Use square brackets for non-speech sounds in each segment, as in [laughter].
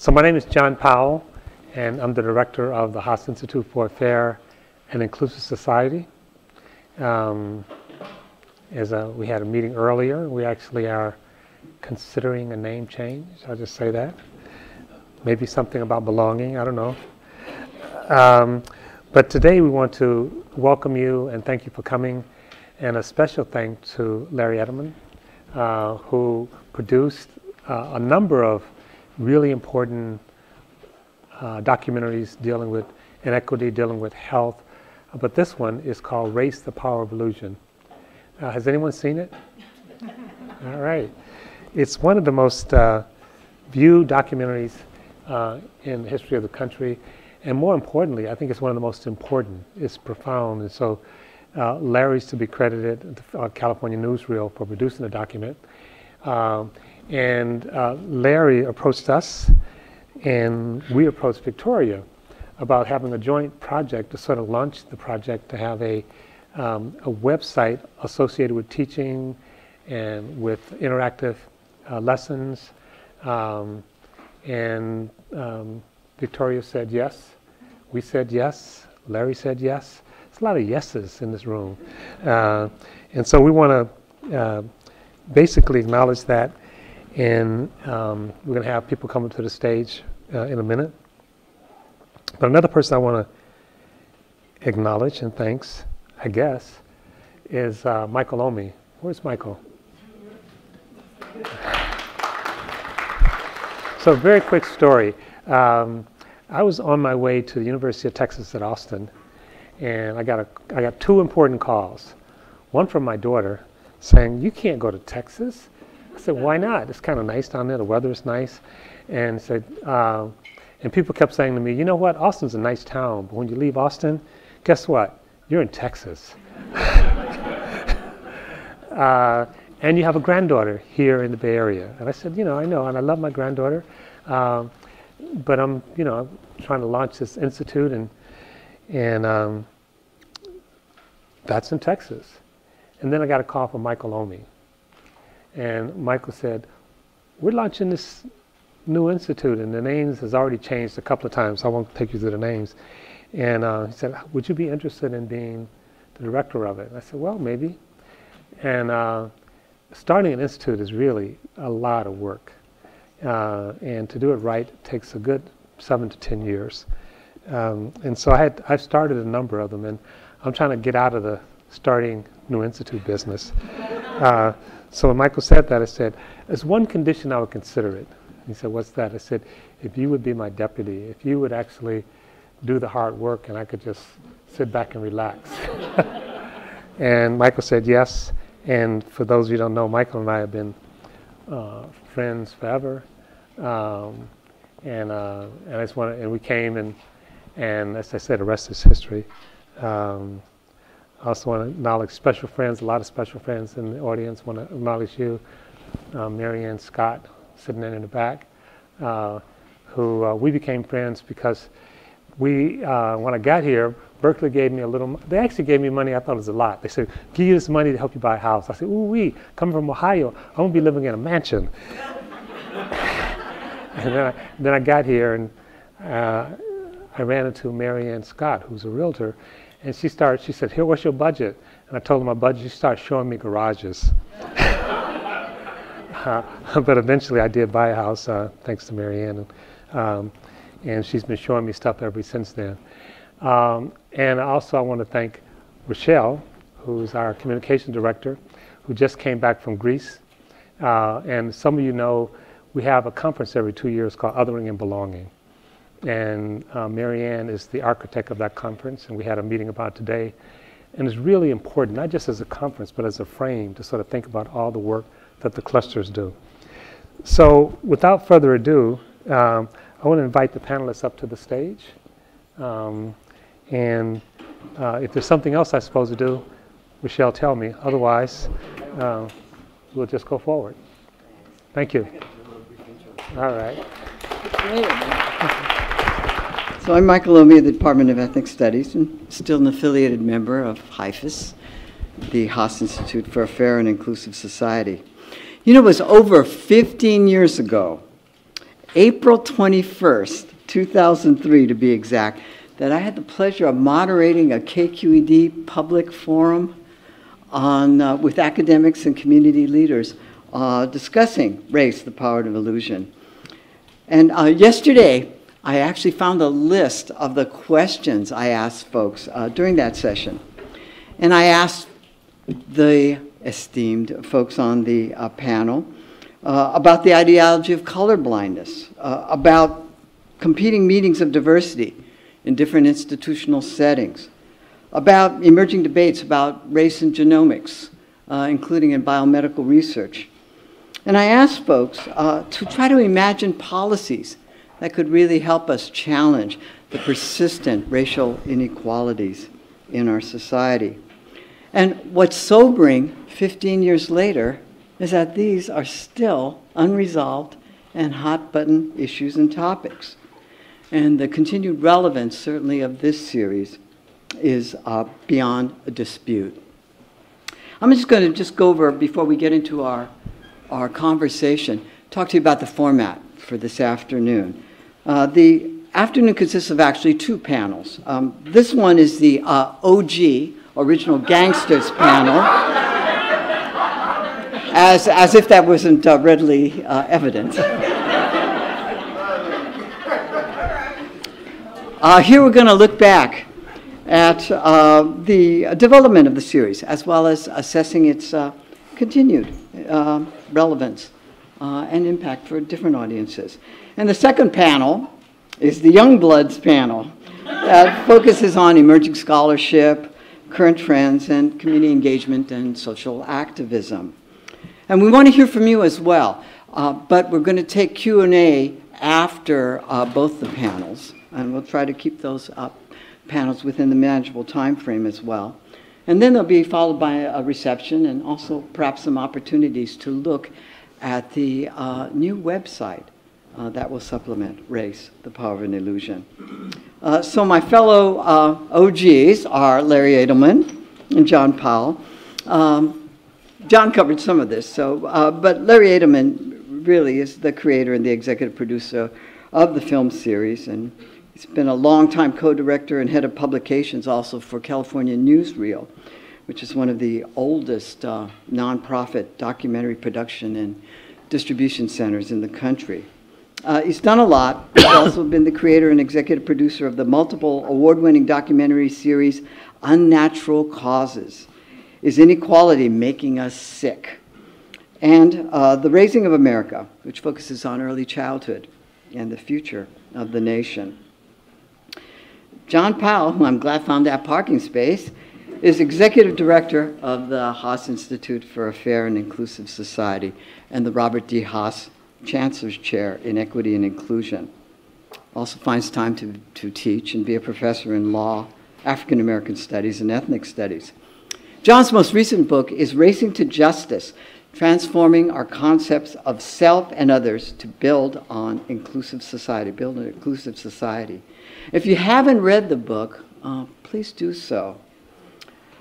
So my name is John Powell, and I'm the director of the Haas Institute for Fair and Inclusive Society. Um, as a, we had a meeting earlier, we actually are considering a name change. I'll just say that. Maybe something about belonging. I don't know. Um, but today we want to welcome you and thank you for coming, and a special thank to Larry Adelman, uh, who produced uh, a number of really important uh, documentaries dealing with inequity, dealing with health. But this one is called Race, the Power of Illusion. Uh, has anyone seen it? [laughs] All right. It's one of the most uh, viewed documentaries uh, in the history of the country. And more importantly, I think it's one of the most important. It's profound. And so uh, Larry's to be credited, uh, California Newsreel, for producing the document. Um, and uh, Larry approached us, and we approached Victoria about having a joint project to sort of launch the project to have a, um, a website associated with teaching and with interactive uh, lessons. Um, and um, Victoria said yes. We said yes. Larry said yes. There's a lot of yeses in this room. Uh, and so we want to uh, basically acknowledge that. And um, we're going to have people coming to the stage uh, in a minute. But another person I want to acknowledge and thanks, I guess, is uh, Michael Omi. Where's Michael? [laughs] So, very quick story. Um, I was on my way to the University of Texas at Austin, and I got a I got two important calls. One from my daughter saying, "You can't go to Texas." I said, "Why not? It's kind of nice down there. The weather is nice." And said, uh, and people kept saying to me, "You know what? Austin's a nice town, but when you leave Austin, guess what? You're in Texas." [laughs] uh, and you have a granddaughter here in the Bay Area. And I said, you know, I know, and I love my granddaughter, um, but I'm, you know, I'm trying to launch this institute, and and um, that's in Texas. And then I got a call from Michael Omi, and Michael said, we're launching this new institute, and the names has already changed a couple of times. So I won't take you through the names. And uh, he said, would you be interested in being the director of it? And I said, well, maybe. And uh, starting an institute is really a lot of work. Uh, and to do it right takes a good seven to ten years. Um, and so I had, I've started a number of them, and I'm trying to get out of the starting new institute business. So when Michael said that, I said, "There's one condition I would consider it." He said, "What's that?" I said, "If you would be my deputy, if you would actually do the hard work, and I could just sit back and relax." [laughs] and Michael said yes. And for those of you who don't know, Michael and I have been uh, friends forever. Um, and uh, and I just want and we came and and as I said, the rest is history. Um, I also want to acknowledge special friends, a lot of special friends in the audience. Want to acknowledge you, uh, Marianne Scott, sitting in, in the back, uh, who uh, we became friends because we uh, when I got here, Berkeley gave me a little, they actually gave me money, I thought it was a lot. They said, give you this money to help you buy a house. I said, ooh wee, coming from Ohio, I'm gonna be living in a mansion. [laughs] and then I, then I got here and uh, I ran into Marianne Scott, who's a realtor, and she started, she said, here, what's your budget? And I told her my budget, she started showing me garages. [laughs] uh, but eventually I did buy a house, uh, thanks to Marianne. And, um, and she's been showing me stuff ever since then. Um, and also, I want to thank Rochelle, who's our communication director, who just came back from Greece. Uh, and some of you know we have a conference every two years called Othering and Belonging. And uh, Marianne is the architect of that conference, and we had a meeting about today. And it's really important, not just as a conference, but as a frame to sort of think about all the work that the clusters do. So, without further ado, um, I want to invite the panelists up to the stage. Um, and uh, if there's something else I'm supposed to do, Michelle, tell me. Otherwise, uh, we'll just go forward. Thank you. All right. So I'm Michael Omi of the Department of Ethnic Studies and still an affiliated member of HIFIS, the Haas Institute for a Fair and Inclusive Society. You know, it was over 15 years ago April 21st, 2003 to be exact, that I had the pleasure of moderating a KQED public forum on, uh, with academics and community leaders uh, discussing race, the power of illusion. And uh, yesterday, I actually found a list of the questions I asked folks uh, during that session. And I asked the esteemed folks on the uh, panel uh, about the ideology of colorblindness, uh, about competing meetings of diversity in different institutional settings, about emerging debates about race and genomics, uh, including in biomedical research. And I asked folks uh, to try to imagine policies that could really help us challenge the persistent racial inequalities in our society. And what's sobering 15 years later is that these are still unresolved and hot button issues and topics. And the continued relevance, certainly, of this series is uh, beyond a dispute. I'm just going to just go over, before we get into our, our conversation, talk to you about the format for this afternoon. Uh, the afternoon consists of actually two panels. Um, this one is the uh, OG, Original Gangsters panel, as, as if that wasn't uh, readily uh, evident. Uh, here we're going to look back at the development of the series, as well as assessing its continued relevance and impact for different audiences. And the second panel is the Young Bloods panel that focuses on emerging scholarship, current trends, and community engagement and social activism. And we want to hear from you as well, uh, but we're going to take Q&A after uh, both the panels, and we'll try to keep those up, panels within the manageable time frame as well. And then they'll be followed by a reception and also perhaps some opportunities to look at the uh, new website uh, that will supplement race, the power of an illusion. Uh, so my fellow uh, OGs are Larry Adelman and John Powell. Um, John covered some of this, so, uh, but Larry Adelman really is the creator and the executive producer of the film series, and he's been a longtime co-director and head of publications also for California Newsreel, which is one of the oldest uh, nonprofit documentary production and distribution centers in the country. Uh, he's done a lot. He's [coughs] also been the creator and executive producer of the multiple award-winning documentary series Unnatural Causes. Is Inequality Making Us Sick? And uh, The Raising of America, which focuses on early childhood and the future of the nation. John Powell, who I'm glad found that parking space, is executive director of the Haas Institute for a Fair and Inclusive Society and the Robert D. Haas Chancellor's Chair in Equity and Inclusion. Also finds time to, to teach and be a professor in law, African American studies, and ethnic studies. John's most recent book is Racing to Justice, Transforming Our Concepts of Self and Others to Build on Inclusive Society, Build an Inclusive Society. If you haven't read the book, uh, please do so.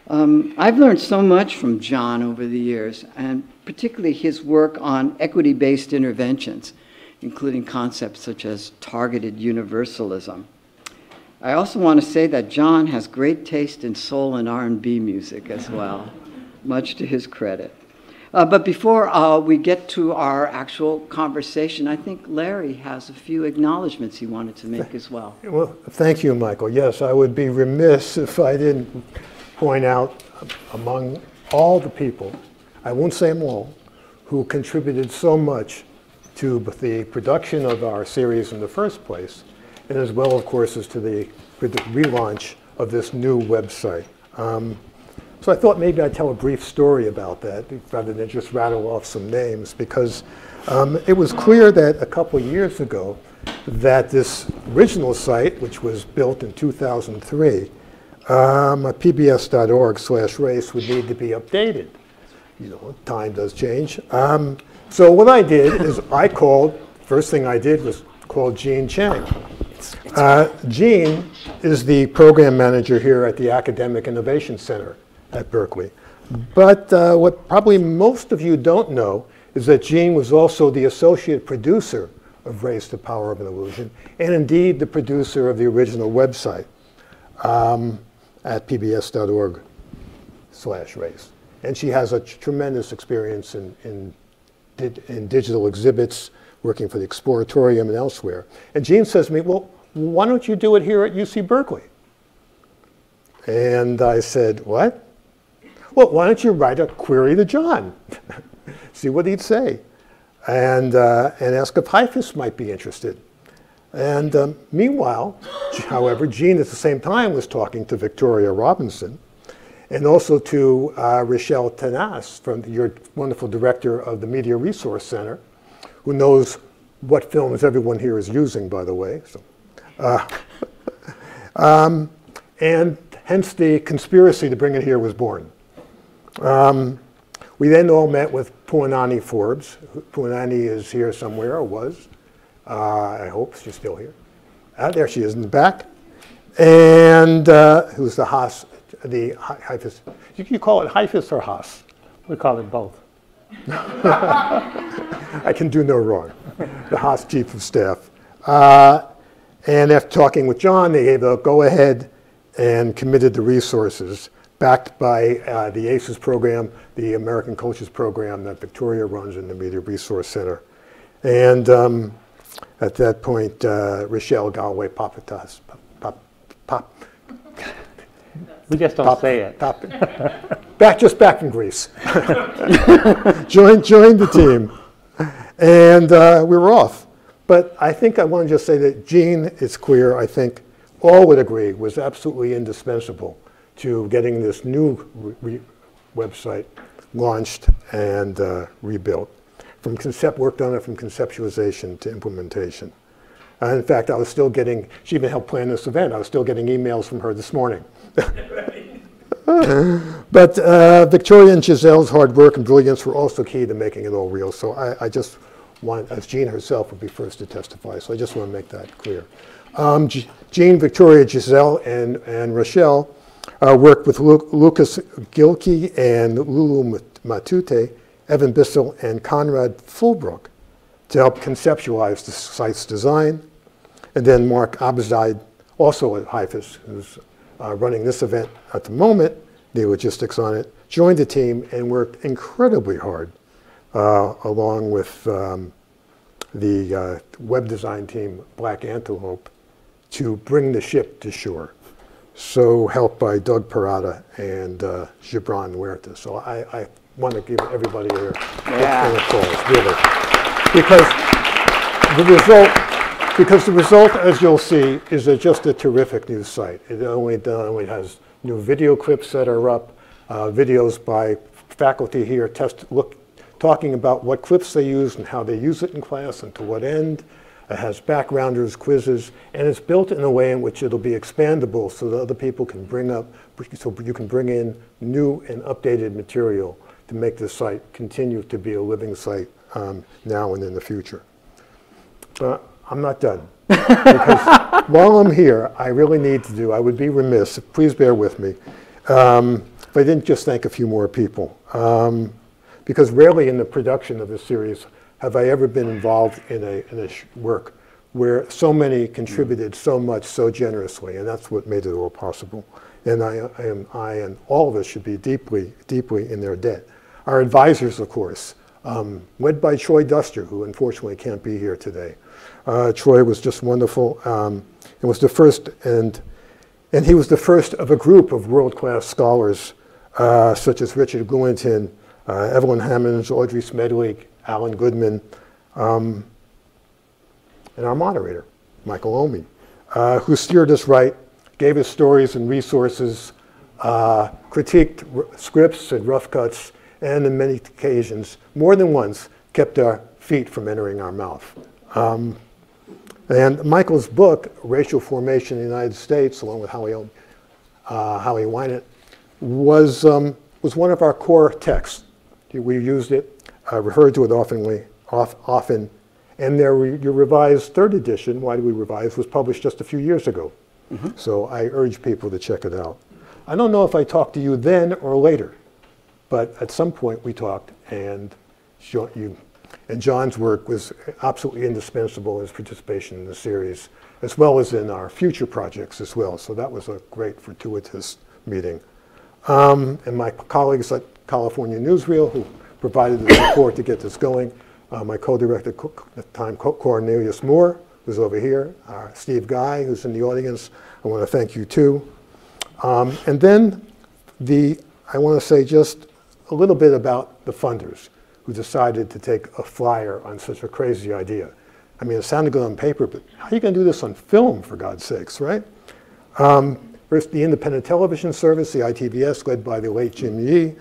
Um, I've learned so much from John over the years, and particularly his work on equity based interventions, including concepts such as targeted universalism. I also want to say that John has great taste in soul and R&B music as well, much to his credit. Uh, but before uh, we get to our actual conversation, I think Larry has a few acknowledgments he wanted to make as well. Well, thank you, Michael. Yes, I would be remiss if I didn't point out among all the people I won't say them all, who contributed so much to the production of our series in the first place, and as well, of course, as to the, the relaunch of this new website. Um, so I thought maybe I'd tell a brief story about that rather than just rattle off some names because um, it was clear that a couple years ago that this original site, which was built in 2003, um, pbs.org slash race would need to be updated you know, time does change. Um, so what I did is I called, first thing I did was call Gene Chang. Uh, Gene is the program manager here at the Academic Innovation Center at Berkeley. But uh, what probably most of you don't know is that Gene was also the associate producer of Race, The Power of an Illusion, and indeed the producer of the original website um, at pbs.org slash race. And she has a tremendous experience in, in, in digital exhibits, working for the Exploratorium and elsewhere. And Jean says to me, well, why don't you do it here at UC Berkeley? And I said, what? Well, why don't you write a query to John? [laughs] See what he'd say. And, uh, and ask if HIFIS might be interested. And um, meanwhile, [laughs] however, Jean at the same time was talking to Victoria Robinson and also to uh, Rochelle Tanas, from your wonderful director of the Media Resource Center, who knows what films everyone here is using, by the way. So, uh, [laughs] um, and hence the conspiracy to bring it here was born. Um, we then all met with Puanani Forbes. Puanani is here somewhere, or was. Uh, I hope she's still here. Ah, there she is in the back. And uh, who's the Haas, the HIFIS. You, you call it HIFIS or Haas? We call it both. [laughs] I can do no wrong. The Haas Chief of Staff. Uh, and after talking with John, they gave a go-ahead and committed the resources backed by uh, the ACES program, the American Cultures program that Victoria runs in the Media Resource Center. And um, at that point, uh, Rochelle Galway Papatas, pop, pop, We just don't pop, say it. pop, [laughs] back, just back from Greece. [laughs] joined, joined the team. And uh, we were off. But I think I want to just say that Jean is queer, I think all would agree, was absolutely indispensable to getting this new re- website launched and uh, rebuilt. From concept, worked on it from conceptualization to implementation. Uh, in fact, I was still getting, she even helped plan this event. I was still getting emails from her this morning. [laughs] but uh, Victoria and Giselle's hard work and brilliance were also key to making it all real. So I, I just want, as Jean herself would be first to testify, so I just want to make that clear. Um, Jean, Victoria, Giselle, and, and Rochelle uh, worked with Lu- Lucas Gilkey and Lulu Matute, Evan Bissell, and Conrad Fulbrook to help conceptualize the site's design. And then Mark Abzide, also at HIFIS, who's uh, running this event at the moment, the logistics on it, joined the team and worked incredibly hard uh, along with um, the uh, web design team, Black Antelope, to bring the ship to shore. So helped by Doug Parada and uh, Gibran Huerta. So I, I want to give everybody a Yeah. of applause, really. Because the result, because the result, as you'll see, is a, just a terrific new site. It only, only has new video clips that are up, uh, videos by faculty here test, look, talking about what clips they use and how they use it in class and to what end. It has backgrounders, quizzes, and it's built in a way in which it'll be expandable so that other people can bring up, so you can bring in new and updated material to make the site continue to be a living site um, now and in the future. But I'm not done. because [laughs] while I'm here, I really need to do, I would be remiss, please bear with me, um, if I didn't just thank a few more people. Um, because rarely in the production of this series have I ever been involved in a, in a work where so many contributed so much so generously, and that's what made it all possible. And I, I, am, I and all of us should be deeply, deeply in their debt. Our advisors, of course, um, led by Troy Duster, who unfortunately can't be here today. Uh, Troy was just wonderful um, and was the first, and, and he was the first of a group of world-class scholars uh, such as Richard Lewontin, uh, Evelyn Hammonds, Audrey Smedley, Alan Goodman, um, and our moderator, Michael Omi, uh, who steered us right, gave us stories and resources, uh, critiqued scripts and rough cuts, and on many occasions, more than once, kept our feet from entering our mouth. Um, and Michael's book, Racial Formation in the United States, along with Howie, uh, Howie Winant, was, um, was one of our core texts. We used it, uh, referred to it oftenly, off, often, and their re- your revised third edition, Why Do We Revise, was published just a few years ago. So I urge people to check it out. I don't know if I talked to you then or later, but at some point we talked, and you, And John's work was absolutely indispensable in his participation in the series, as well as in our future projects as well. So that was a great fortuitous meeting. Um, and my colleagues at California Newsreel, who provided the support to get this going. Uh, my co-director at the time, Cornelius Moore, who's over here. Uh, Steve Guy, who's in the audience. I want to thank you too. Um, and then the, I want to say just a little bit about the funders who decided to take a flyer on such a crazy idea. I mean, it sounded good on paper, but how are you going to do this on film, for God's sakes, right? Um, first, the Independent Television Service, the ITVS, led by the late Jim Yee,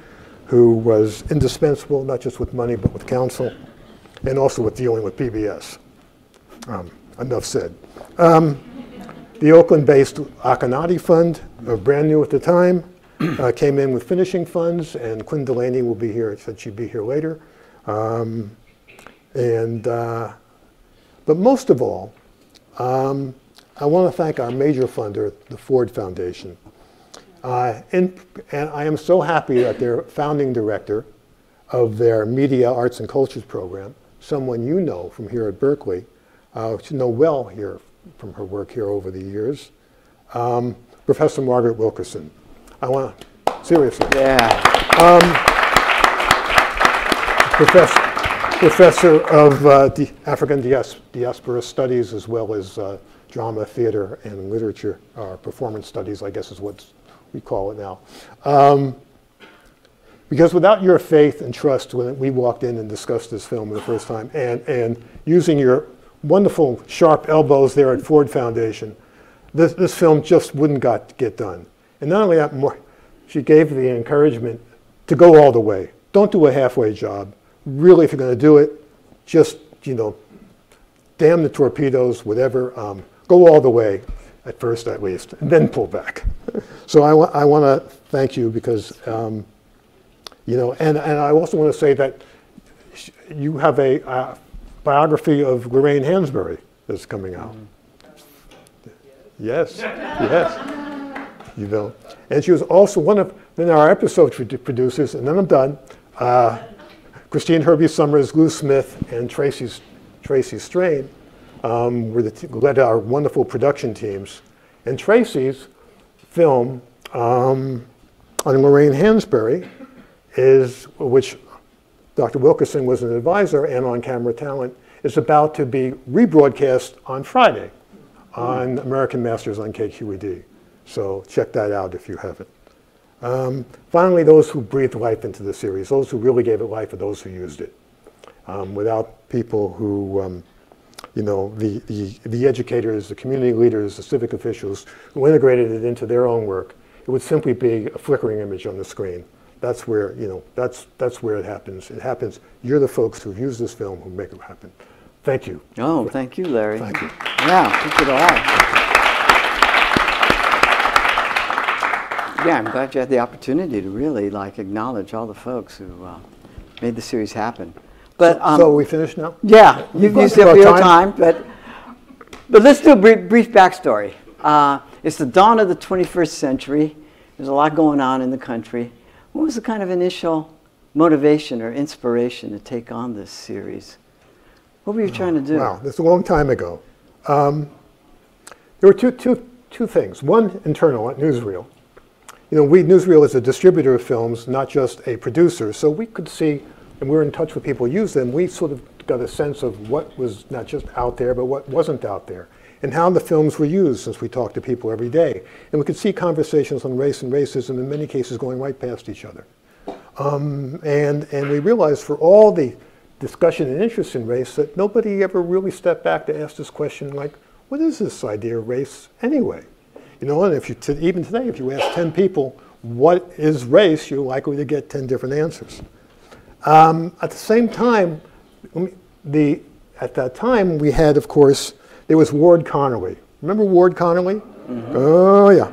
who was indispensable, not just with money, but with counsel, and also with dealing with PBS. Um, enough said. Um, the Oakland-based Akonadi Fund, uh, brand new at the time, uh, came in with finishing funds, and Quinn Delaney will be here, said she'd be here later. Um, and, uh, but most of all, um, I want to thank our major funder, the Ford Foundation. Uh, and, and I am so happy that their founding director of their Media, Arts, and Cultures program, someone you know from here at Berkeley, uh, you know well here from her work here over the years, um, Professor Margaret Wilkerson. I want to, seriously. Yeah. Um, professor, professor of uh, African dias diaspora studies as well as uh, drama, theater, and literature, or performance studies, I guess is what we call it now. Um, because without your faith and trust when we walked in and discussed this film the first time, and, and using your wonderful sharp elbows there at Ford Foundation, this, this film just wouldn't got, get done. And not only that, more, she gave the encouragement to go all the way. Don't do a halfway job. Really, if you're going to do it, just, you know, damn the torpedoes, whatever. Um, go all the way, at first at least, and then pull back. so I, wa I want to thank you because, um, you know, and, and I also want to say that you have a uh, biography of Lorraine Hansberry that's coming out. Mm -hmm. Yes, yes. You know. And she was also one of then our episode producers, and then I'm done. Uh, Christine Herbes-Sommers, Lou Smith, and Tracy, Tracy Strain um, were the led our wonderful production teams. And Tracy's film um, on Lorraine Hansberry is, which Dr. Wilkerson was an advisor and on camera talent, is about to be rebroadcast on Friday on American Masters on KQED. So check that out if you haven't. Um, finally, those who breathed life into the series, those who really gave it life are those who used it. Um, without people who um, you know, the, the, the educators, the community leaders, the civic officials who integrated it into their own work, it would simply be a flickering image on the screen. That's where, you know, that's, that's where it happens. It happens. You're the folks who use this film who make it happen. Thank you. Oh, thank you, Larry. Thank you. Yeah, thank you all. Yeah, I'm glad you had the opportunity to really like acknowledge all the folks who uh, made the series happen. But um, so we finished now. Yeah, you've used up your time. but but let's do a brief, brief backstory. Uh, it's the dawn of the 21st century. There's a lot going on in the country. What was the kind of initial motivation or inspiration to take on this series? What were you trying to do? Wow, that's a long time ago. Um, there were two, two, two things. One, internal at Newsreel. You know, we, Newsreel is a distributor of films, not just a producer, so we could see and we were in touch with people who use them, we sort of got a sense of what was not just out there, but what wasn't out there, and how the films were used since we talked to people every day. And we could see conversations on race and racism in many cases going right past each other. Um, and, and we realized for all the discussion and interest in race that nobody ever really stepped back to ask this question like, what is this idea of race anyway? You know, and if you, even today, if you ask 10 people, what is race, you're likely to get 10 different answers. Um, at the same time, the, at that time, we had, of course, there was Ward Connerly. Remember Ward Connerly? Mm -hmm. Oh, yeah.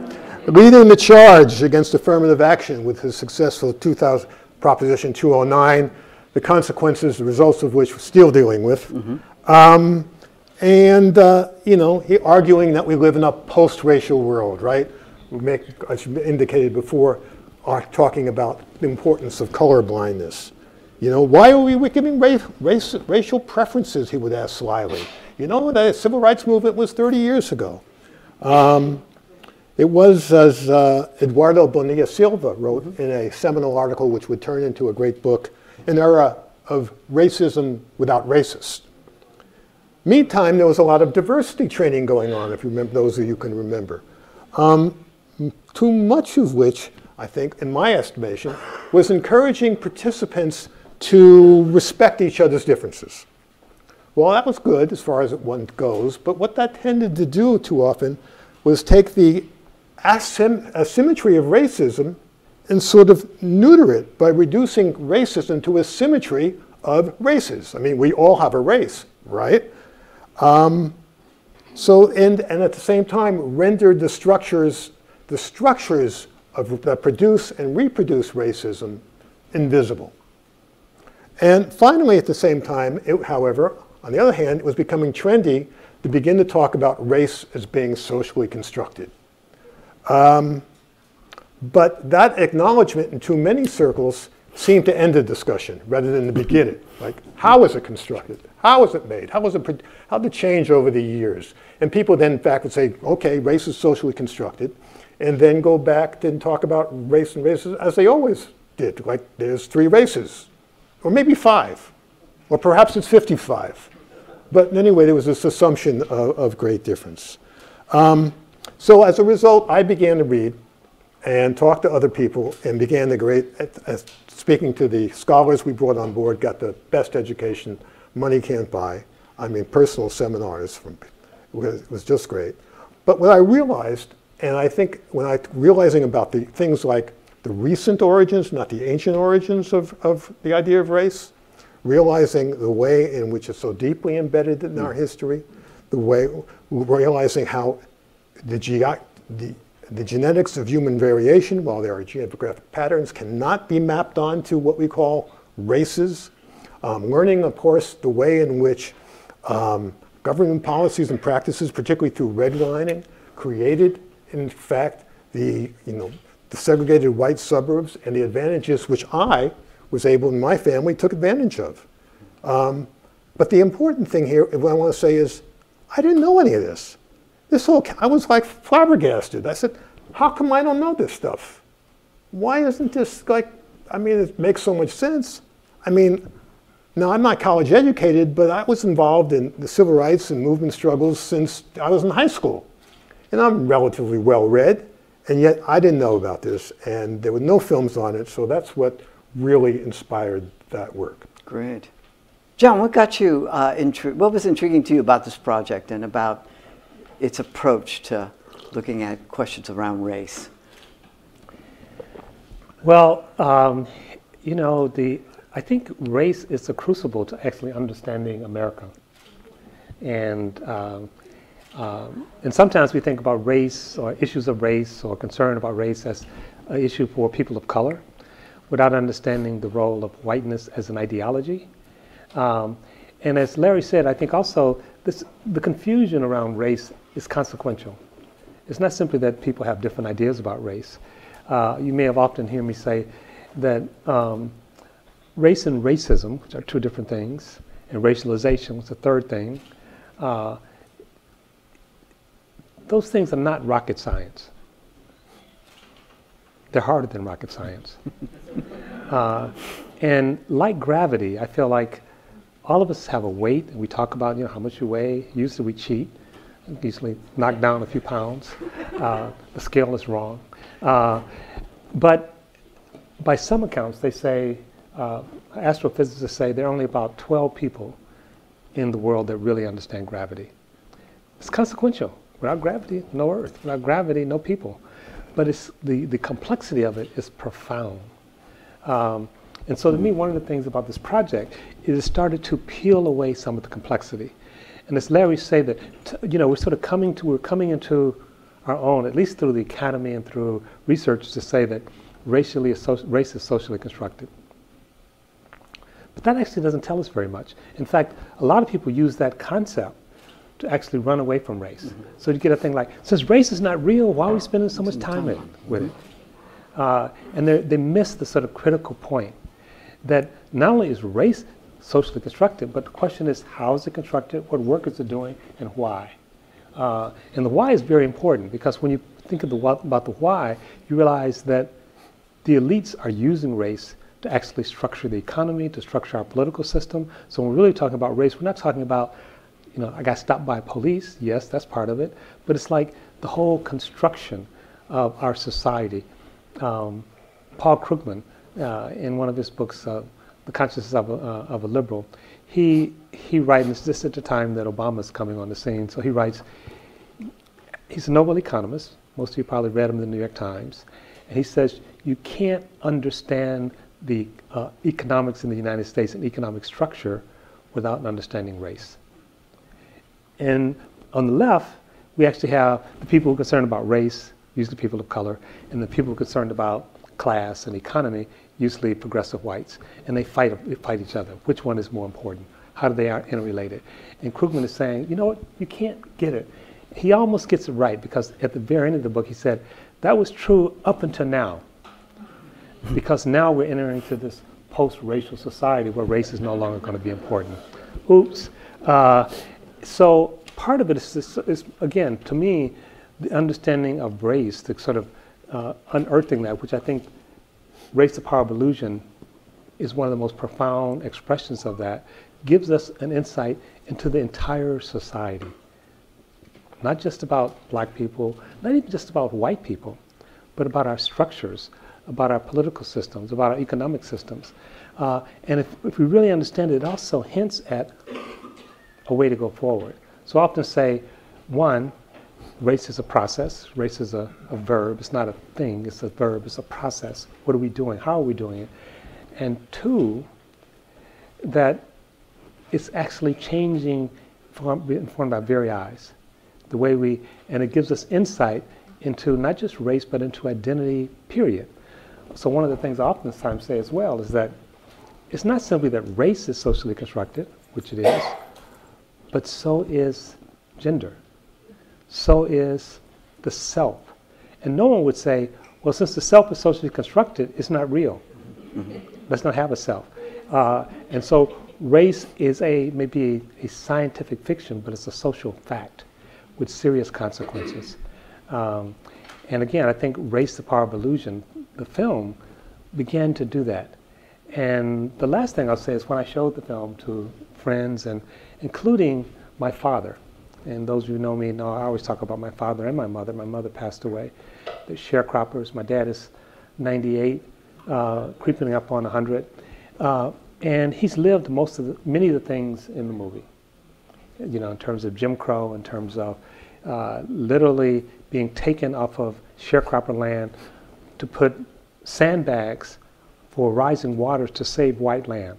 Leading the charge against affirmative action with his successful 2000 Proposition 209, the consequences, the results of which we're still dealing with. Mm -hmm. um, and, uh, you know, he arguing that we live in a post-racial world, right? We make, as indicated before, are talking about the importance of color blindness You know, why are we giving race, race, racial preferences, he would ask slyly. You know, the civil rights movement was 30 years ago. Um, it was, as uh, Eduardo Bonilla Silva wrote in a seminal article, which would turn into a great book, an era of racism without racists. Meantime, there was a lot of diversity training going on, if you remember, those of you can remember. Um, too much of which, I think, in my estimation, was encouraging participants to respect each other's differences. Well, that was good as far as it one goes, but what that tended to do too often was take the asym asymmetry of racism and sort of neuter it by reducing racism to a symmetry of races. I mean, we all have a race, right? Um, so, and, and at the same time, rendered the structures, the structures of, that produce and reproduce racism invisible. And finally, at the same time, it, however, on the other hand, it was becoming trendy to begin to talk about race as being socially constructed. Um, but that acknowledgement in too many circles seemed to end the discussion rather than to begin it. Like, how is it constructed? How was it made? How was it, how did it change over the years? And people then, in fact, would say, okay, race is socially constructed, and then go back and talk about race and races as they always did. Like, there's three races, or maybe five, or perhaps it's 55. But anyway, there was this assumption of, of great difference. Um, so as a result, I began to read and talk to other people and began the great, uh, speaking to the scholars we brought on board, got the best education money can't buy. I mean, personal seminars from, it was, just great. But what I realized, and I think when I realizing about the things like the recent origins, not the ancient origins of, of the idea of race, realizing the way in which it's so deeply embedded in our mm. history, the way, realizing how the, ge the, the genetics of human variation, while there are geographic patterns, cannot be mapped onto what we call races. Um, learning, of course, the way in which um, government policies and practices, particularly through redlining, created, in fact, the, you know, the segregated white suburbs and the advantages which I was able, in my family, took advantage of. Um, but the important thing here, what I want to say is, I didn't know any of this. This whole, I was like flabbergasted. I said, how come I don't know this stuff? Why isn't this like, I mean, it makes so much sense. I mean, now I'm not college educated, but I was involved in the civil rights and movement struggles since I was in high school. And I'm relatively well read, and yet I didn't know about this, and there were no films on it, so that's what really inspired that work. Great. John, what got you uh, intri- what was intriguing to you about this project and about its approach to looking at questions around race? Well, um, you know, the I think race is a crucible to actually understanding America, and um, um, and sometimes we think about race or issues of race or concern about race as an issue for people of color, without understanding the role of whiteness as an ideology. Um, and as Larry said, I think also this, the confusion around race is consequential. It's not simply that people have different ideas about race. Uh, you may have often heard me say that um, race and racism, which are two different things, and racialization was the third thing, uh, those things are not rocket science. They're harder than rocket science. [laughs] uh, and like gravity, I feel like all of us have a weight, and we talk about you know how much you weigh. Usually we cheat, usually knock down a few pounds. Uh, the scale is wrong. Uh, but by some accounts, they say, uh, astrophysicists say there are only about 12 people in the world that really understand gravity. It's consequential. Without gravity, no Earth. Without gravity, no people. But it's the, the complexity of it is profound. Um, and so to me, one of the things about this project is it started to peel away some of the complexity. And as Larry said, that you know we're sort of coming to we're coming into our own, at least through the academy and through research, to say that racially race is socially constructed. But that actually doesn't tell us very much. In fact, a lot of people use that concept to actually run away from race. Mm-hmm. So you get a thing like, since race is not real, why are we spending so much time, with it? Uh, and they miss the sort of critical point that not only is race socially constructed, but the question is how is it constructed, what work is it doing, and why. Uh, and the why is very important because when you think of the, about the why, you realize that the elites are using race to actually structure the economy, to structure our political system. So when we're really talking about race, we're not talking about, you know, I got stopped by police. Yes, that's part of it. But it's like the whole construction of our society. Um, Paul Krugman, uh, in one of his books, uh, The Consciousness of a, uh, of a Liberal, he, he writes, this at the time that Obama's coming on the scene, so he writes, he's a Nobel economist. Most of you probably read him in the New York Times. And he says, you can't understand the uh, economics in the United States and economic structure without an understanding race. And on the left, we actually have the people who are concerned about race, usually people of color, and the people who are concerned about class and economy, usually progressive whites. And they fight, fight each other. Which one is more important? How do they are interrelated? And Krugman is saying, you know what, you can't get it. He almost gets it right because at the very end of the book he said, that was true up until now. Because now we're entering into this post-racial society where race is no longer going to be important. Oops. Uh, so part of it is, is, is, again, to me, the understanding of race, the sort of uh, unearthing that, which I think Race the Power of Illusion is one of the most profound expressions of that, gives us an insight into the entire society. Not just about black people, not even just about white people, but about our structures, about our political systems, about our economic systems. Uh, and if, if we really understand it, it also hints at a way to go forward. So I often say, one, race is a process. Race is a, a, verb. It's not a thing. It's a verb. It's a process. What are we doing? How are we doing it? And two, that it's actually changing, informed by very eyes. The way we, and it gives us insight into not just race, but into identity, period. So one of the things I oftentimes say as well is that it's not simply that race is socially constructed, which it is, but so is gender. So is the self. And no one would say, well, since the self is socially constructed, it's not real. Let's not have a self. Uh, and so race is a maybe a, a, scientific fiction, but it's a social fact with serious consequences. Um, and again, I think Race the Power of Illusion, the film, began to do that. And the last thing I'll say is when I showed the film to friends and including my father. And those of you who know me know I always talk about my father and my mother. My mother passed away. They're sharecroppers. My dad is 98, uh, creeping up on 100. Uh, and he's lived most of the, many of the things in the movie. You know, in terms of Jim Crow, in terms of uh, literally being taken off of sharecropper land to put sandbags for rising waters to save white land.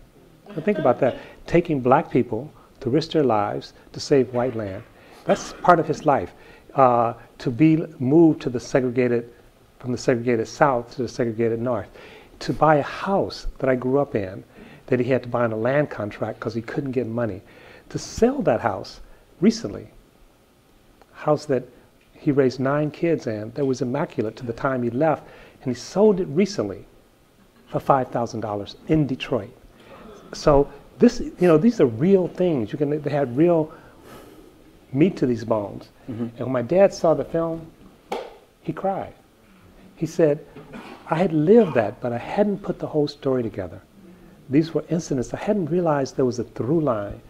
Now think about that. Taking black people to risk their lives to save white land. That's part of his life. Uh, to be moved to the segregated, from the segregated south to the segregated north. To buy a house that I grew up in that he had to buy on a land contract because he couldn't get money. To sell that house recently, house that he raised nine kids in, that was immaculate to the time he left, and he sold it recently for $5,000 in Detroit. So this, you know, these are real things. You can, they had real meat to these bones. Mm-hmm. And when my dad saw the film, he cried. He said, I had lived that, but I hadn't put the whole story together. These were incidents. I hadn't realized there was a through line.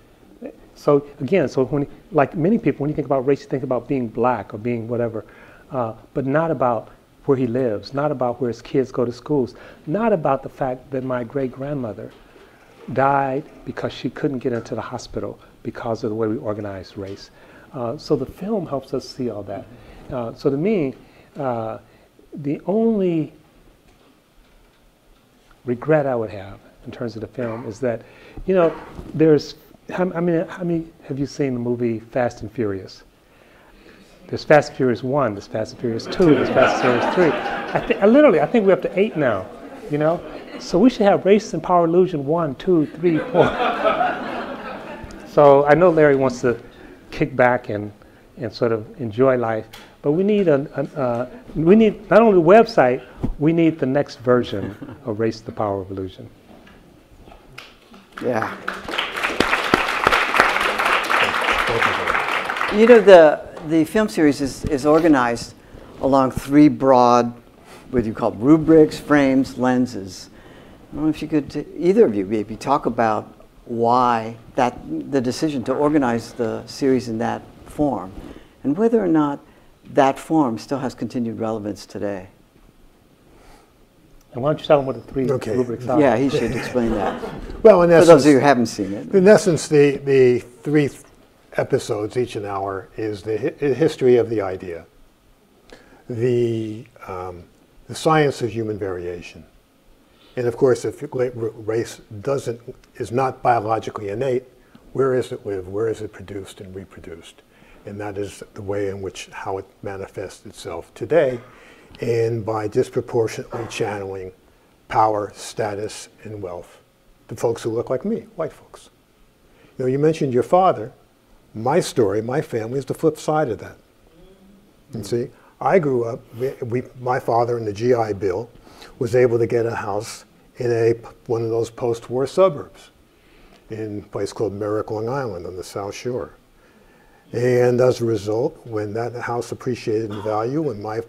So again, so when, like many people, when you think about race, you think about being black or being whatever, uh, but not about where he lives, not about where his kids go to schools, not about the fact that my great grandmother died because she couldn't get into the hospital because of the way we organize race. Uh, so the film helps us see all that. Uh, so to me, uh, the only regret I would have in terms of the film is that, you know, there's, I mean, how many have you seen the movie Fast and Furious? There's Fast and Furious 1, there's Fast and Furious 2, there's Fast and Furious 3. I, th- I literally, I think we're up to eight now, you know? So we should have Race and Power Illusion 1, 2, 3, 4. [laughs] so I know Larry wants to kick back and, and sort of enjoy life, but we need, a, a uh, we need not only the website, we need the next version of Race the Power of Illusion. Yeah. You know, the, the film series is, is organized along three broad, what you call rubrics, frames, lenses. I don't know if you could, either of you maybe talk about why that, the decision to organize the series in that form and whether or not that form still has continued relevance today. And why don't you tell them what the three Okay. rubrics are? Yeah, he should explain that. Well, in For those of you who haven't seen it. in essence, the, the three episodes, each an hour, is the hi- history of the idea, the, um, the science of human variation, and of course, if race doesn't is not biologically innate, where is it lived, Where is it produced and reproduced? And that is the way in which how it manifests itself today, and by disproportionately channeling power, status, and wealth to folks who look like me, white folks. You know, you mentioned your father. My story, my family is the flip side of that. You see, I grew up, we, we, my father in the GI Bill was able to get a house in a, one of those post-war suburbs in a place called Merrick, Long Island on the South Shore. And as a result, when that house appreciated in value, when my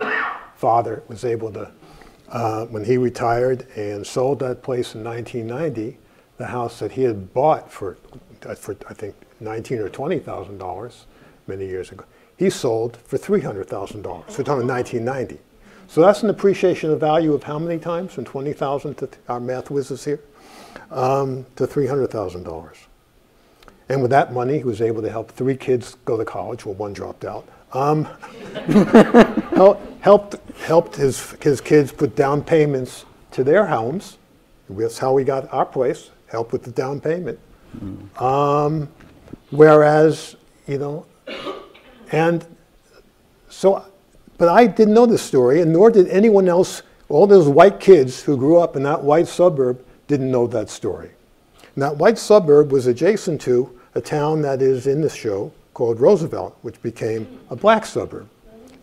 father was able to, uh, when he retired and sold that place in 1990, the house that he had bought for, uh, for I think, 19 or 20 thousand dollars many years ago, he sold for 300 thousand dollars. We're talking 1990. So that's an appreciation of value of how many times from 20,000 to our math whizzes here um, to $300,000. And with that money, he was able to help three kids go to college. Well, one dropped out. Um, [laughs] hel- helped helped his his kids put down payments to their homes. That's how we got our place. Help with the down payment. Um, whereas, you know, and so, but I didn't know this story, and nor did anyone else. All those white kids who grew up in that white suburb didn't know that story. And that white suburb was adjacent to a town that is in the show called Roosevelt, which became a black suburb,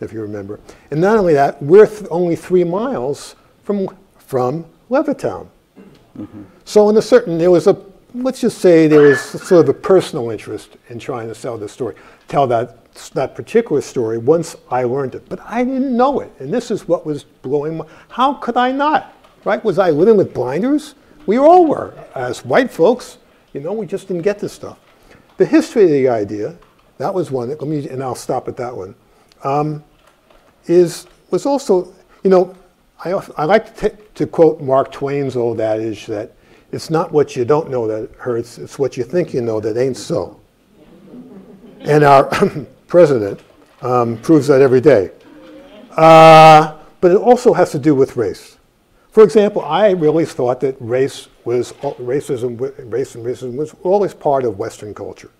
if you remember. And not only that, we're th- only three miles from, from Levittown. Mm-hmm. So in a certain, there was a, let's just say there was sort of a personal interest in trying to sell this story, tell that, that particular story once I learned it. But I didn't know it. And this is what was blowing my, how could I not? Right? Was I living with blinders? We all were. As white folks, you know, we just didn't get this stuff. The history of the idea, that was one, that, let me, and I'll stop at that one, um, is, was also, you know, I, I like to, to quote Mark Twain's old adage that it's not what you don't know that hurts, it's what you think you know that ain't so. And our [clears throat] president um, proves that every day. Uh, but it also has to do with race. For example, I really thought that race was racism, race and racism was always part of Western culture.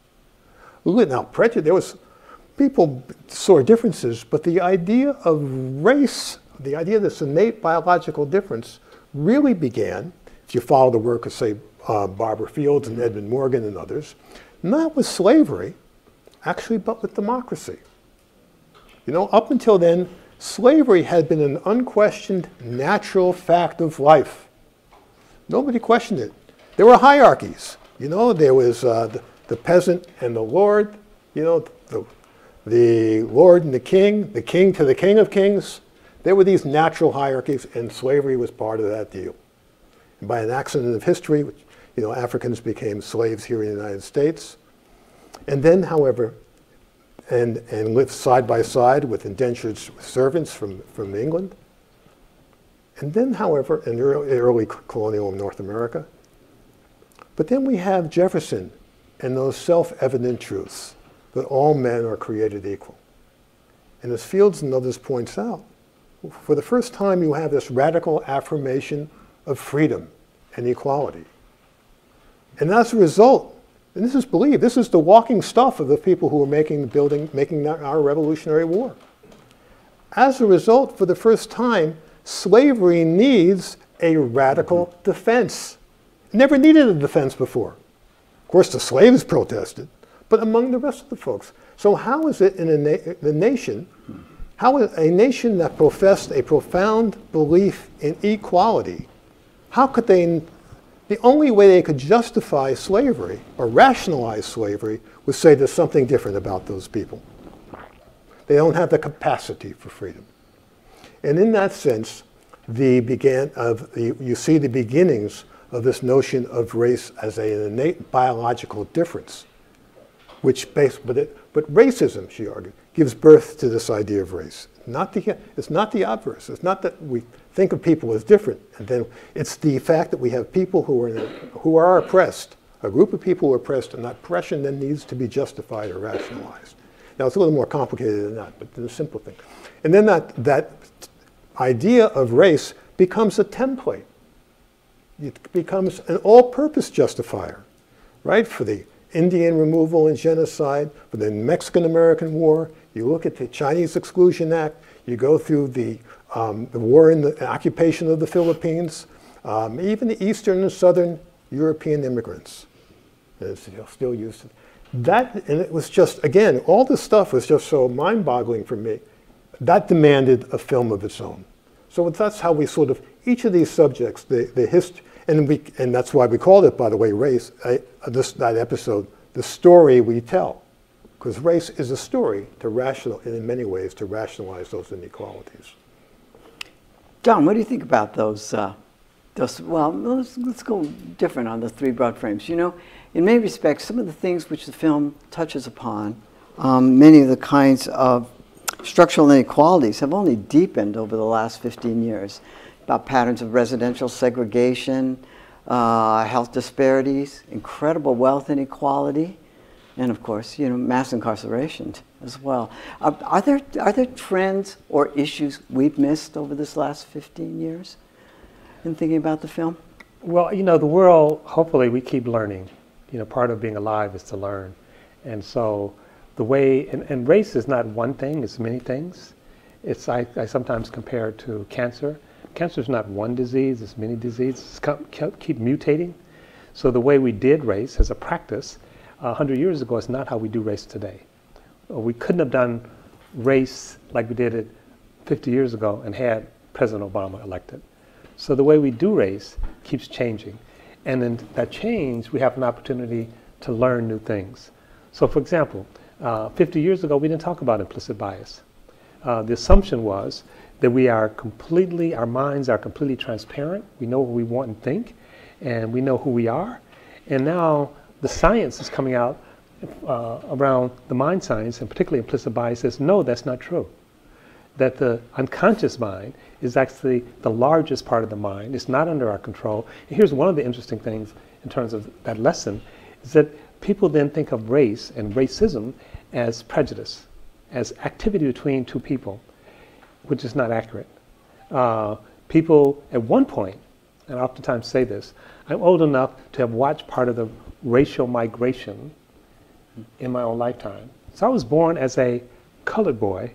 Now, prejudice, there was people saw differences, but the idea of race, the idea of this innate biological difference, really began. If you follow the work of, say, uh, Barbara Fields and Edmund Morgan and others, not with slavery, actually, but with democracy. You know, up until then, slavery had been an unquestioned natural fact of life. Nobody questioned it. There were hierarchies. You know, there was uh, the, the peasant and the lord, you know, the, the lord and the king, the king to the king of kings. There were these natural hierarchies, and slavery was part of that deal. By an accident of history, which, you know, Africans became slaves here in the United States. And then, however, and, and lived side by side with indentured servants from, from England. And then, however, in early, early colonial North America. But then we have Jefferson and those self-evident truths that all men are created equal. And as Fields and others points out, for the first time you have this radical affirmation of freedom and equality. And as a result, and this is believed, this is the walking stuff of the people who were making the building, making our Revolutionary War. As a result, for the first time, slavery needs a radical mm-hmm. defense. It never needed a defense before. Of course, the slaves protested, but among the rest of the folks. So how is it in a na- the nation, mm-hmm. how is a nation that professed a profound belief in equality, how could they the only way they could justify slavery or rationalize slavery was say there's something different about those people. They don't have the capacity for freedom. And in that sense, the began of the, you see the beginnings of this notion of race as an innate biological difference, which base, but, it, but racism, she argued, gives birth to this idea of race. Not the, it's not the obverse. It's not that we think of people as different, and then it's the fact that we have people who are, who are oppressed, a group of people who are oppressed, and that oppression then needs to be justified or rationalized. Now, it's a little more complicated than that, but the simple thing. And then that, that idea of race becomes a template. It becomes an all-purpose justifier, right? For the Indian removal and genocide, for the Mexican-American War. You look at the Chinese Exclusion Act. You go through the, um, the war in the occupation of the Philippines, um, even the Eastern and Southern European immigrants. It's still used. That, and it was just, again, all this stuff was just so mind-boggling for me that demanded a film of its own. So that's how we sort of, each of these subjects, the, the history, and, we, and that's why we called it, by the way, race, I, this, that episode, the story we tell. Because race is a story to rational, in many ways, to rationalize those inequalities. John, what do you think about those, uh, those well, let's, let's go different on the three broad frames. You know, in many respects, some of the things which the film touches upon, um, many of the kinds of structural inequalities have only deepened over the last 15 years about patterns of residential segregation, uh, health disparities, incredible wealth inequality, and of course, you know, mass incarceration as well. Are, are, there, are there trends or issues we've missed over this last 15 years in thinking about the film? Well, you know, the world, hopefully, we keep learning. You know, part of being alive is to learn. And so the way, and, and race is not one thing, it's many things. It's, I, I sometimes compare it to cancer. Cancer is not one disease, it's many diseases. It's keep mutating. So the way we did race as a practice 100 years ago is not how we do race today. Uh, we couldn't have done race like we did it 50 years ago and had President Obama elected. So the way we do race keeps changing. And in that change, we have an opportunity to learn new things. So for example, uh, 50 years ago, we didn't talk about implicit bias. Uh, the assumption was that we are completely, our minds are completely transparent. We know what we want and think, and we know who we are. And now the science is coming out uh, around the mind science, and particularly implicit bias, says no, that's not true. That the unconscious mind is actually the largest part of the mind. It's not under our control. And here's one of the interesting things in terms of that lesson is that people then think of race and racism as prejudice, as activity between two people, which is not accurate. Uh, people at one point, and I oftentimes say this, I'm old enough to have watched part of the racial migration in my own lifetime. So I was born as a colored boy.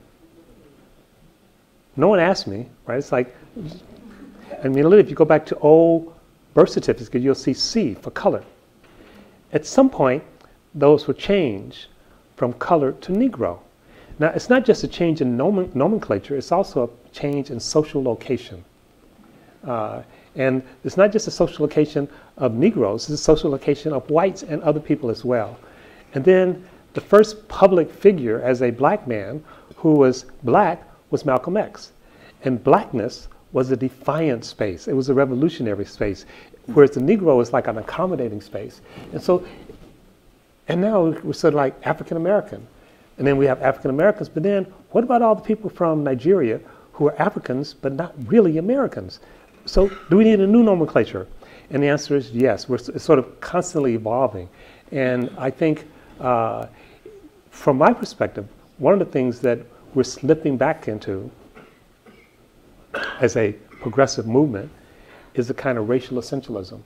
No one asked me, right? It's like, I mean, literally, if you go back to old birth certificates, you'll see C for color. At some point, those will change from colored to Negro. Now, it's not just a change in nomen nomenclature, it's also a change in social location. Uh, and it's not just a social location of Negroes, it's a social location of whites and other people as well. And then the first public figure as a black man who was black was Malcolm X. And blackness was a defiant space, it was a revolutionary space whereas the Negro is like an accommodating space. And so, and now we're sort of like African American. And then we have African Americans, but then what about all the people from Nigeria who are Africans but not really Americans? So do we need a new nomenclature? And the answer is yes. We're sort of constantly evolving. And I think, uh, from my perspective, one of the things that we're slipping back into as a progressive movement is a kind of racial essentialism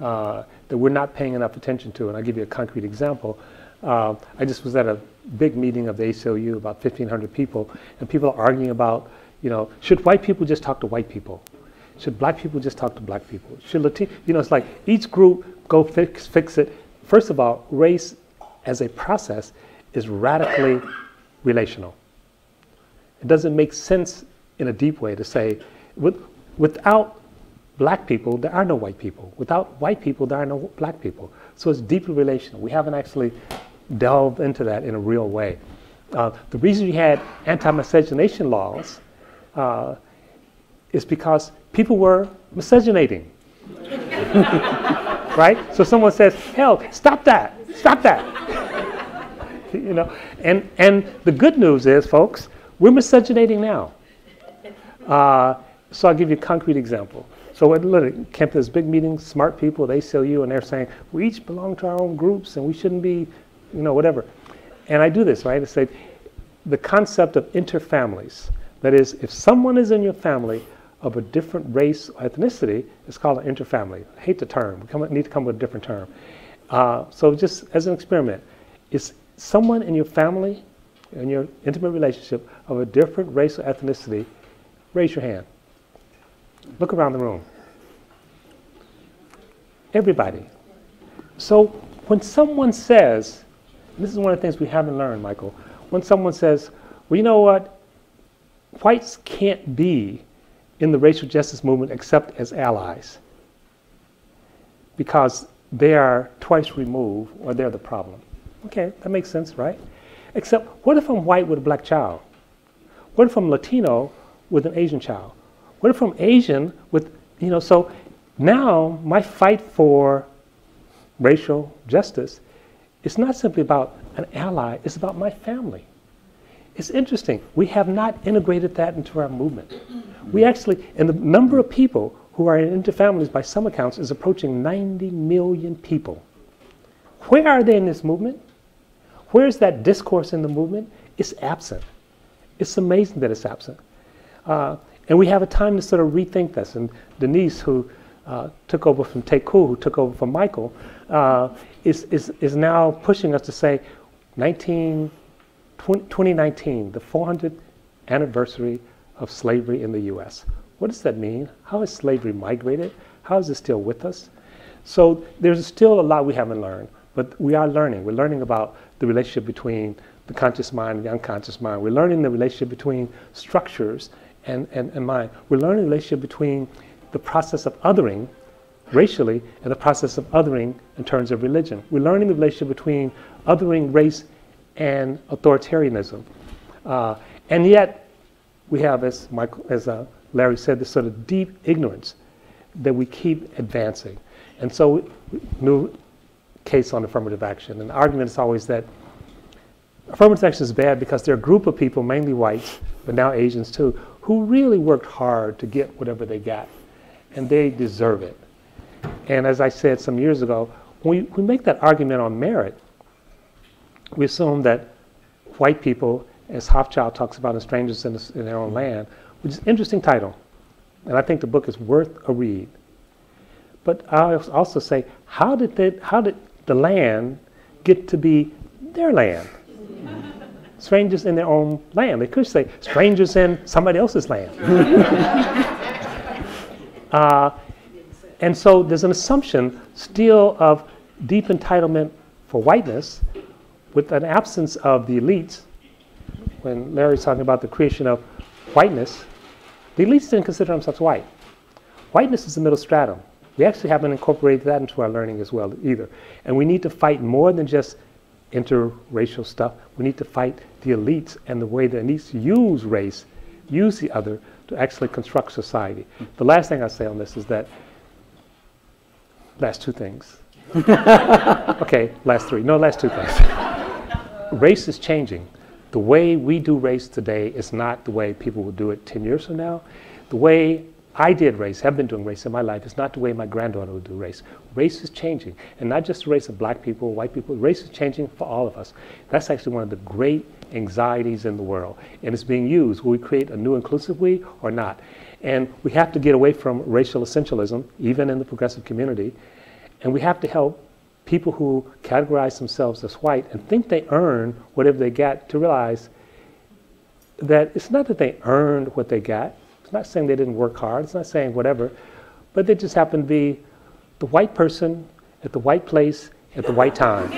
uh, that we're not paying enough attention to. And I'll give you a concrete example. Uh, I just was at a big meeting of the ACLU, about 1,500 people, and people are arguing about, you know, should white people just talk to white people? Should black people just talk to black people? Should Latino, you know, it's like each group go fix, fix it. First of all, race as a process is radically relational. It doesn't make sense in a deep way to say, with, without black people, there are no white people. Without white people, there are no black people. So it's deeply relational. We haven't actually delved into that in a real way. Uh, the reason you had anti-miscegenation laws uh, is because people were miscegenating. [laughs] right? So someone says, hell, stop that, stop that. [laughs] you know, and, and the good news is, folks, we're miscegenating now. Uh, so I'll give you a concrete example. So at campus big meetings, smart people, they sell you, and they're saying, we each belong to our own groups, and we shouldn't be, you know, whatever. And I do this, right? I say, the concept of interfamilies. That is, if someone is in your family of a different race or ethnicity, is called an interfamily. I hate the term. We come, need to come up with a different term. Uh, so just as an experiment, is someone in your family, in your intimate relationship of a different race or ethnicity, raise your hand. Look around the room. Everybody. So when someone says, this is one of the things we haven't learned, Michael, when someone says, well, you know what? Whites can't be in the racial justice movement except as allies because they are twice removed or they're the problem. Okay, that makes sense, right? Except, what if I'm white with a black child? What if I'm Latino with an Asian child? What if I'm Asian with, you know, so now my fight for racial justice is not simply about an ally, it's about my family. It's interesting. We have not integrated that into our movement. We actually, and the number of people who are interfamilies by some accounts is approaching 90 million people. Where are they in this movement? Where's that discourse in the movement? It's absent. It's amazing that it's absent. Uh, and we have a time to sort of rethink this. And Denise, who uh, took over from Teku, who took over from Michael, uh, is, is, is now pushing us to say 19, 20, 2019, the 400th anniversary of slavery in the US. What does that mean? How has slavery migrated? How is it still with us? So there's still a lot we haven't learned, but we are learning. We're learning about the relationship between the conscious mind and the unconscious mind. We're learning the relationship between structures and, and, and mind. We're learning the relationship between the process of othering racially and the process of othering in terms of religion. We're learning the relationship between othering race and authoritarianism. Uh, and yet, we have, as, Michael, as uh, Larry said, this sort of deep ignorance that we keep advancing. And so, new case on affirmative action. And the argument is always that affirmative action is bad because there are a group of people, mainly whites, but now Asians too, who really worked hard to get whatever they got. And they deserve it. And as I said some years ago, when we, we make that argument on merit, we assume that white people, as Hochschild talks about in Strangers in, in Their Own Land, which is an interesting title, and I think the book is worth a read. But I also say, how did, they, how did the land get to be their land? [laughs] strangers in their own land. They could say strangers in somebody else's land. [laughs] uh, and so there's an assumption still of deep entitlement for whiteness with an absence of the elites. When Larry's talking about the creation of whiteness, the elites didn't consider themselves white. Whiteness is the middle stratum. We actually haven't incorporated that into our learning as well either. And we need to fight more than just interracial stuff. We need to fight the elites and the way the elites use race, use the other to actually construct society. The last thing I say on this is that, last two things. [laughs] okay, last three. No, last two things. [laughs] race is changing. The way we do race today is not the way people will do it 10 years from now. The way I did race, have been doing race in my life, is not the way my granddaughter would do race. Race is changing. And not just the race of black people, white people, race is changing for all of us. That's actually one of the great anxieties in the world. And it's being used. Will we create a new inclusive we or not? And we have to get away from racial essentialism, even in the progressive community. And we have to help people who categorize themselves as white and think they earn whatever they get to realize that it's not that they earned what they got. It's not saying they didn't work hard. It's not saying whatever. But they just happen to be the white person at the white place at the white time. [laughs]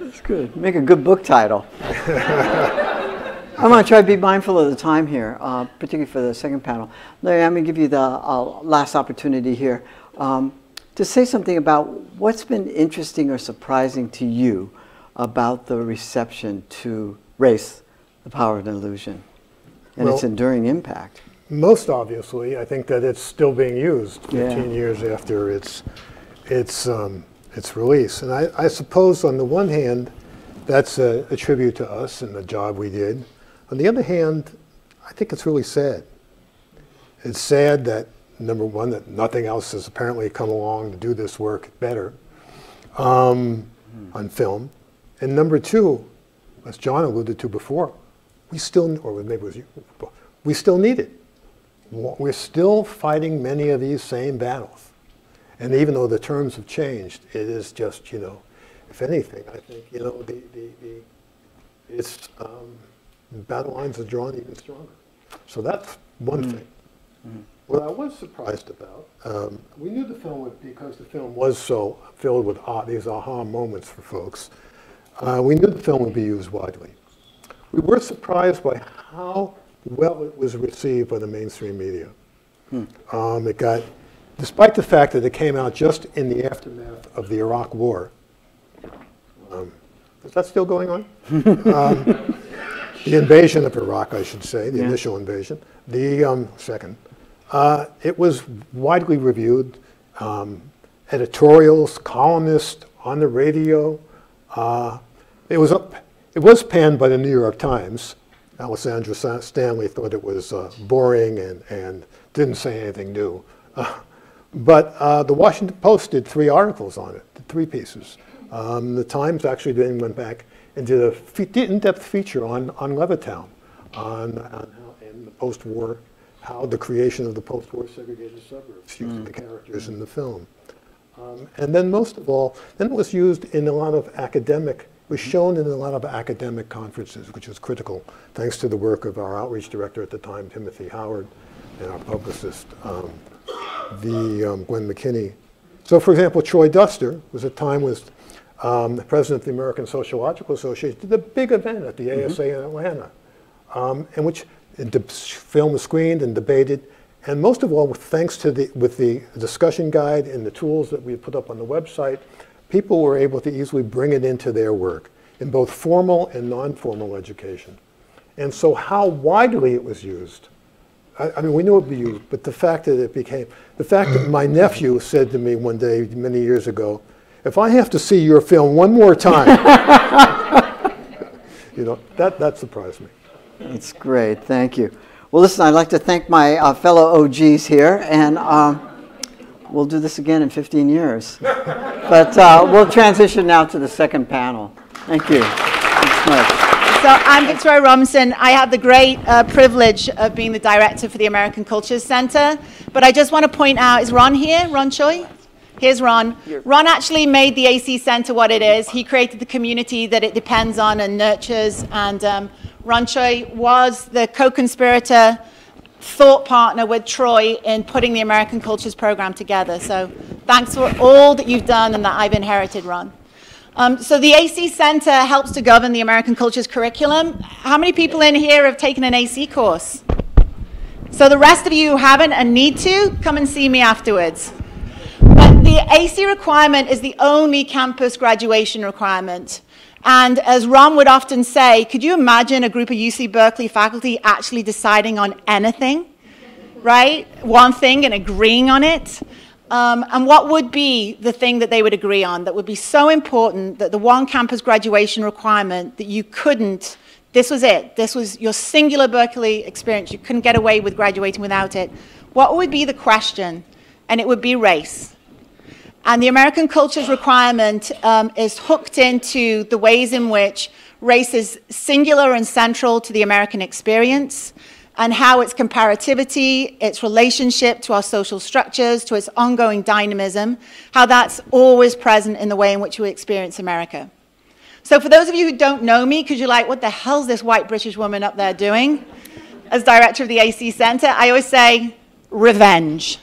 That's good. Make a good book title. [laughs] I want to try to be mindful of the time here, uh, particularly for the second panel. Larry, I'm going to give you the uh, last opportunity here um, to say something about what's been interesting or surprising to you about the reception to race, the power of an illusion, and its enduring impact. Most obviously, I think that it's still being used 15 Yeah. years after its, its, um, its release. And I, I suppose on the one hand, that's a, a tribute to us and the job we did. On the other hand, I think it's really sad. It's sad that, number one, that nothing else has apparently come along to do this work better um, on film. And number two, as John alluded to before, we still, or maybe it was you, we still need it. We're still fighting many of these same battles. And even though the terms have changed, it is just, you know, if anything, I think, you know, the, the, the it's, um, the battle lines are drawn even stronger. So that's one thing. What I was surprised about, um, we knew the film would, because the film was so filled with ah, these aha moments for folks, uh, we knew the film would be used widely. We were surprised by how well it was received by the mainstream media. Um, it got, despite the fact that it came out just in the aftermath of the Iraq War. Um, is that still going on? [laughs] um, the invasion of Iraq, I should say, the Yeah. initial invasion. The um, second. Uh, it was widely reviewed. Um, editorials, columnists on the radio. Uh, it was up, it was panned by the New York Times. Alexandra Sa- Stanley thought it was uh, boring and, and didn't say anything new. Uh, [laughs] but uh, the Washington Post did three articles on it, three pieces. Um, the Times actually then went back and did a in-depth feature on, on Levittown, on, on how, in the post-war, how the creation of the post-war segregated suburbs using the characters in the film. Um, and then most of all, then it was used in a lot of academic, was shown in a lot of academic conferences, which was critical, thanks to the work of our outreach director at the time, Timothy Howard, and our publicist, um, the um, Gwen McKinney. So for example, Troy Duster was at time was um, the president of the American Sociological Association, did a big event at the ASA in Atlanta, um, in which the film was screened and debated, and most of all, thanks to the, with the discussion guide and the tools that we put up on the website, people were able to easily bring it into their work in both formal and non-formal education. And so how widely it was used, I, I mean, we knew it would be used, but the fact that it became, the fact that my nephew said to me one day, many years ago, if I have to see your film one more time, [laughs] you know, that, that surprised me. That's great, thank you. Well, listen, I'd like to thank my uh, fellow OGs here, and um, we'll do this again in 15 years. But uh, we'll transition now to the second panel. Thank you. Thanks much. So I'm Victoria Robinson. I have the great uh, privilege of being the director for the American Cultures Center. But I just want to point out, is Ron here? Ron Choi? Here's Ron. Ron actually made the AC Center what it is. He created the community that it depends on and nurtures. And um, Ron Choi was the co-conspirator, thought partner with Troy in putting the American Cultures Program together. So thanks for all that you've done and that I've inherited, Ron. Um, so the AC Center helps to govern the American Cultures curriculum. How many people in here have taken an AC course? So the rest of you who haven't and need to, come and see me afterwards. But the AC requirement is the only campus graduation requirement. And as Ron would often say, could you imagine a group of UC Berkeley faculty actually deciding on anything, right? One thing and agreeing on it? Um, and what would be the thing that they would agree on that would be so important that the one campus graduation requirement that you couldn't, this was it, this was your singular Berkeley experience, you couldn't get away with graduating without it? What would be the question? And it would be race. And the American cultures requirement um, is hooked into the ways in which race is singular and central to the American experience, and how its comparativity, its relationship to our social structures, to its ongoing dynamism, how that's always present in the way in which we experience America. So, for those of you who don't know me, because you're like, what the hell's this white British woman up there doing? As director of the AC Center, I always say, revenge.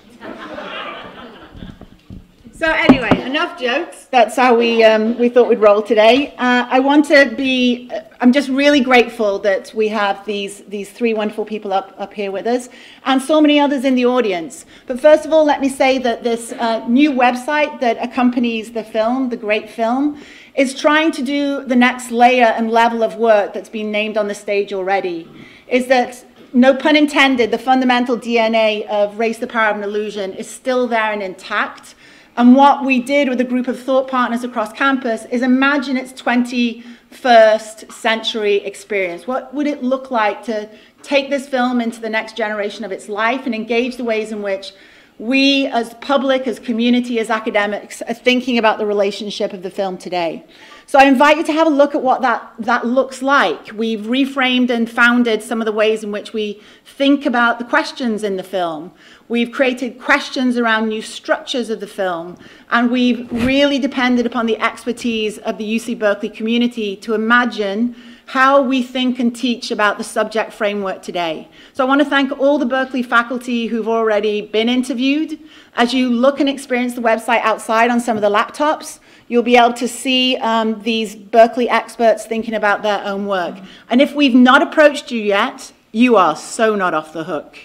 So anyway, enough jokes. That's how we um, we thought we'd roll today. Uh, I want to be. I'm just really grateful that we have these these three wonderful people up up here with us, and so many others in the audience. But first of all, let me say that this uh, new website that accompanies the film, the great film, is trying to do the next layer and level of work that's been named on the stage already. Is that no pun intended, the fundamental DNA of Race the Power of an Illusion is still there and intact. And what we did with a group of thought partners across campus is imagine its 21st century experience. What would it look like to take this film into the next generation of its life and engage the ways in which we, as public, as community, as academics, are thinking about the relationship of the film today? So I invite you to have a look at what that, that looks like. We've reframed and founded some of the ways in which we think about the questions in the film. We've created questions around new structures of the film, and we've really depended upon the expertise of the UC Berkeley community to imagine how we think and teach about the subject framework today. So I want to thank all the Berkeley faculty who've already been interviewed. As you look and experience the website outside on some of the laptops, you'll be able to see um, these Berkeley experts thinking about their own work. And if we've not approached you yet, you are so not off the hook.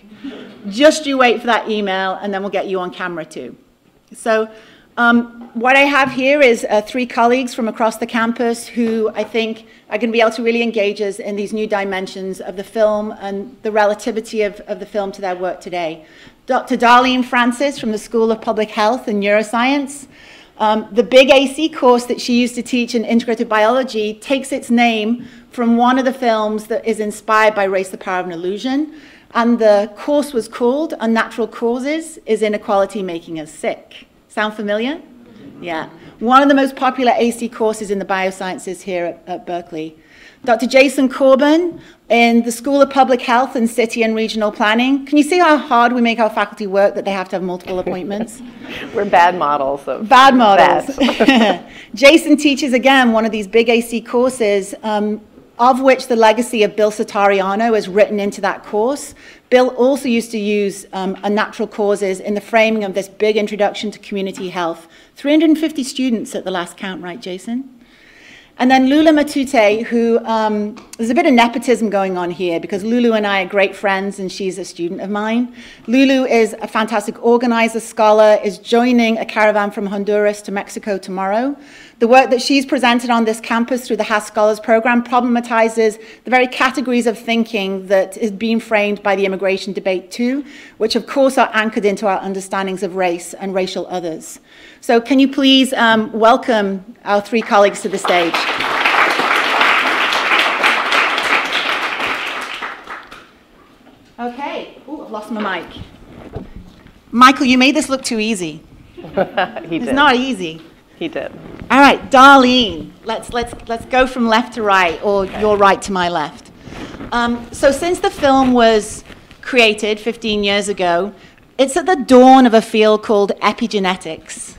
Just you wait for that email, and then we'll get you on camera too. So um, what I have here is uh, three colleagues from across the campus who I think are going to be able to really engage us in these new dimensions of the film and the relativity of, of the film to their work today. Dr. Darlene Francis from the School of Public Health and Neuroscience. Um, the big AC course that she used to teach in integrative biology takes its name from one of the films that is inspired by Race the Power of an Illusion. And the course was called Unnatural Causes Is Inequality Making Us Sick? Sound familiar? Yeah. One of the most popular AC courses in the biosciences here at, at Berkeley. Dr. Jason Corburn in the School of Public Health and City and Regional Planning. Can you see how hard we make our faculty work that they have to have multiple appointments? [laughs] We're bad models of Bad models. [laughs] [laughs] Jason teaches again one of these big AC courses, um, of which the legacy of Bill Satariano is written into that course. Bill also used to use um, unnatural causes in the framing of this big introduction to community health. 350 students at the last count, right, Jason? And then Lulu Matute, who um, there's a bit of nepotism going on here because Lulu and I are great friends and she's a student of mine. Lulu is a fantastic organizer, scholar, is joining a caravan from Honduras to Mexico tomorrow. The work that she's presented on this campus through the Haas Scholars Program problematizes the very categories of thinking that is being framed by the immigration debate too, which of course are anchored into our understandings of race and racial others. So can you please um, welcome our three colleagues to the stage. Okay. Ooh, I've lost my mic. Michael, you made this look too easy. [laughs] he It's did. not easy. He did. All right, Darlene. Let's let's let's go from left to right, or your right to my left. Um, so since the film was created 15 years ago, it's at the dawn of a field called epigenetics.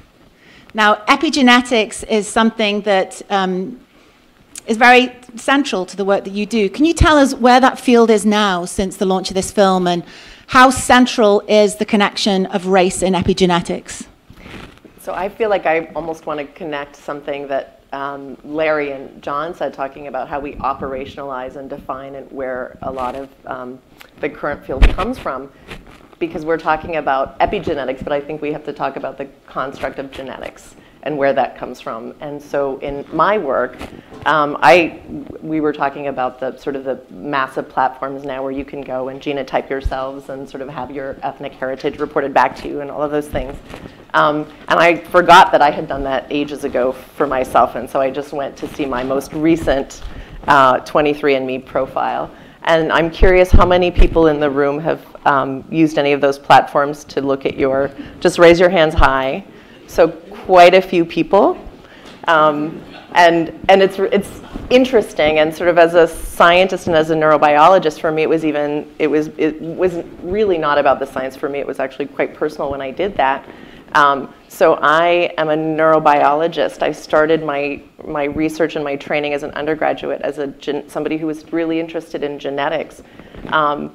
Now, epigenetics is something that um, is very central to the work that you do. Can you tell us where that field is now since the launch of this film, and how central is the connection of race in epigenetics? So I feel like I almost want to connect something that um, Larry and John said, talking about how we operationalize and define and where a lot of um, the current field comes from. Because we're talking about epigenetics, but I think we have to talk about the construct of genetics and where that comes from. And so in my work, um, I we were talking about the sort of the massive platforms now where you can go and genotype yourselves and sort of have your ethnic heritage reported back to you and all of those things. Um, and I forgot that I had done that ages ago for myself, and so I just went to see my most recent uh, 23andMe profile. And I'm curious how many people in the room have um, used any of those platforms to look at your, just raise your hands high. So quite a few people. Um, and and it's, it's interesting and sort of as a scientist and as a neurobiologist for me it was even it was it was really not about the science for me it was actually quite personal when I did that um, so I am a neurobiologist I started my my research and my training as an undergraduate as a gen- somebody who was really interested in genetics um,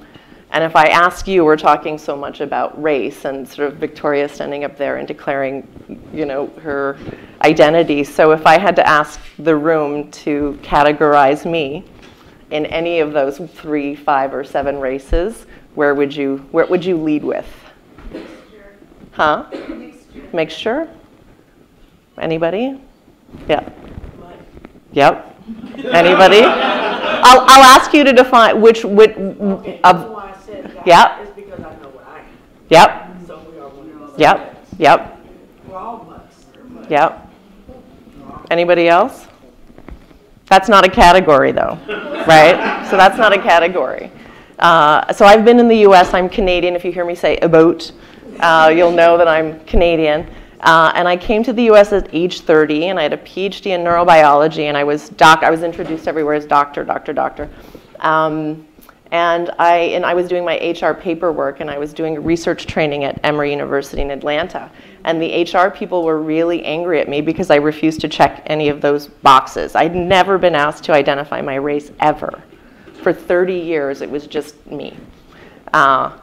And if I ask you, we're talking so much about race and sort of Victoria standing up there and declaring, you know, her identity. So if I had to ask the room to categorize me in any of those three, five, or seven races, where would you, where would you lead with? Huh? Mixture. Anybody? Yeah. Yep. Anybody? I'll, I'll ask you to define which, which, of, why I said that. Yep. Is because I know what I am. yep, So we are one of those. yep, yep, We're all mutts. yep. Anybody else? That's not a category though, [laughs] right? So that's not a category. Uh, so I've been in the US, I'm Canadian. If you hear me say about, uh, you'll know that I'm Canadian. Uh, and I came to the US at age 30 and I had a PhD in neurobiology and I was doc, I was introduced everywhere as doctor, doctor, doctor. Um, and I, and I was doing my HR paperwork and I was doing research training at Emory University in Atlanta. And the HR people were really angry at me because I refused to check any of those boxes. I'd never been asked to identify my race ever. For 30 years, it was just me. Uh,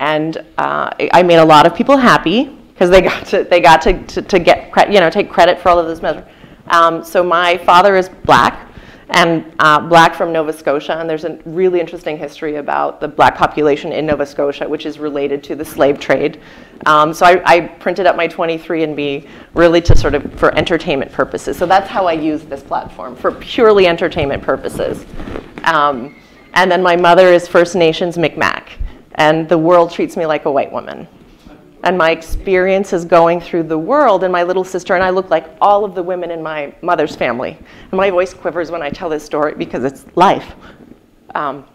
and uh, I made a lot of people happy because they got to they got to, to, to get cre- you know take credit for all of this measure. Um, so my father is black, and uh, black from Nova Scotia, and there's a really interesting history about the black population in Nova Scotia, which is related to the slave trade. Um, so I, I printed up my 23andMe really to sort of for entertainment purposes. So that's how I use this platform for purely entertainment purposes. Um, and then my mother is First Nations Micmac, and the world treats me like a white woman and my experience is going through the world and my little sister and I look like all of the women in my mother's family. And my voice quivers when I tell this story because it's life. Um,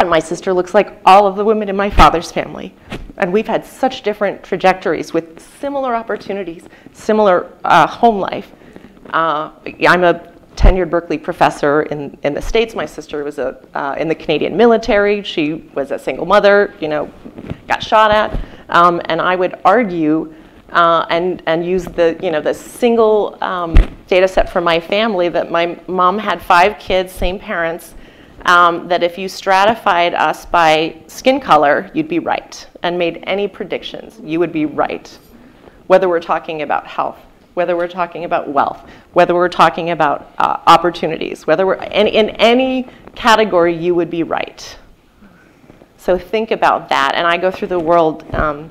and my sister looks like all of the women in my father's family. And we've had such different trajectories with similar opportunities, similar uh, home life. Uh, I'm a tenured Berkeley professor in, in the States. My sister was a, uh, in the Canadian military. She was a single mother, you know, got shot at. Um, and I would argue uh, and, and use the, you know, the single um, data set from my family that my mom had five kids, same parents, um, that if you stratified us by skin color, you'd be right, and made any predictions, you would be right. Whether we're talking about health, whether we're talking about wealth, whether we're talking about uh, opportunities, whether we're in, in any category, you would be right. So think about that. And I go through the world um,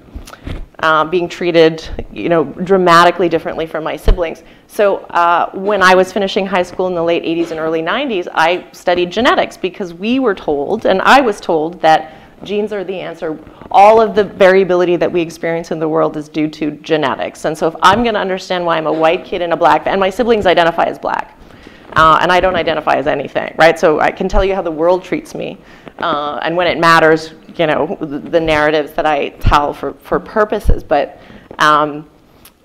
uh, being treated, you know, dramatically differently from my siblings. So uh, when I was finishing high school in the late 80s and early 90s, I studied genetics because we were told, and I was told, that genes are the answer. All of the variability that we experience in the world is due to genetics. And so if I'm going to understand why I'm a white kid in a black, and my siblings identify as black, uh, and I don't identify as anything, right? So I can tell you how the world treats me. Uh, and when it matters, you know, the, the, narratives that I tell for, for purposes. But um,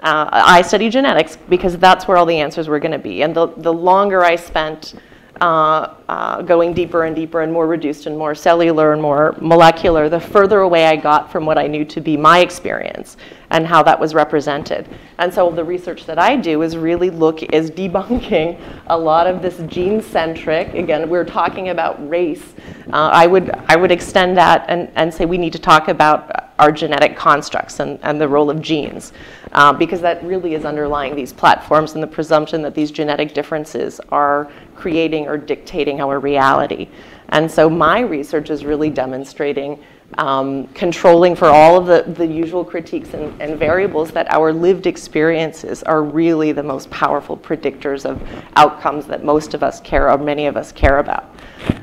uh, I study genetics because that's where all the answers were going to be. And the, the longer I spent uh, uh, going deeper and deeper and more reduced and more cellular and more molecular, the further away I got from what I knew to be my experience and how that was represented. And so the research that I do is really look, is debunking [laughs] a lot of this gene-centric, again, we're talking about race. Uh, I, would, I would extend that and, and say we need to talk about our genetic constructs and, and the role of genes. Uh, because that really is underlying these platforms and the presumption that these genetic differences are creating or dictating our reality. And so my research is really demonstrating um, controlling for all of the, the usual critiques and, and, variables that our lived experiences are really the most powerful predictors of outcomes that most of us care or many of us care about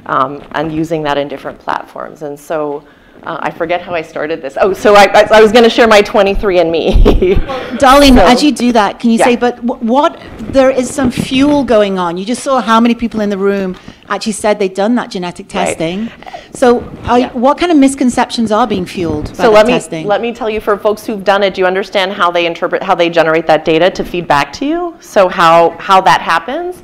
um, and using that in different platforms and so uh, I forget how I started this. Oh, so I, I, I was going to share my 23andMe. [laughs] Darlene, So- as you do that, can you Yeah. say, but wh- what, there is some fuel going on. You just saw how many people in the room actually said they'd done that genetic testing. Right. So are, Yeah. what kind of misconceptions are being fueled by So let me, testing? let me tell you, for folks who've done it, do you understand how they interpret, how they generate that data to feed back to you? So how, how that happens?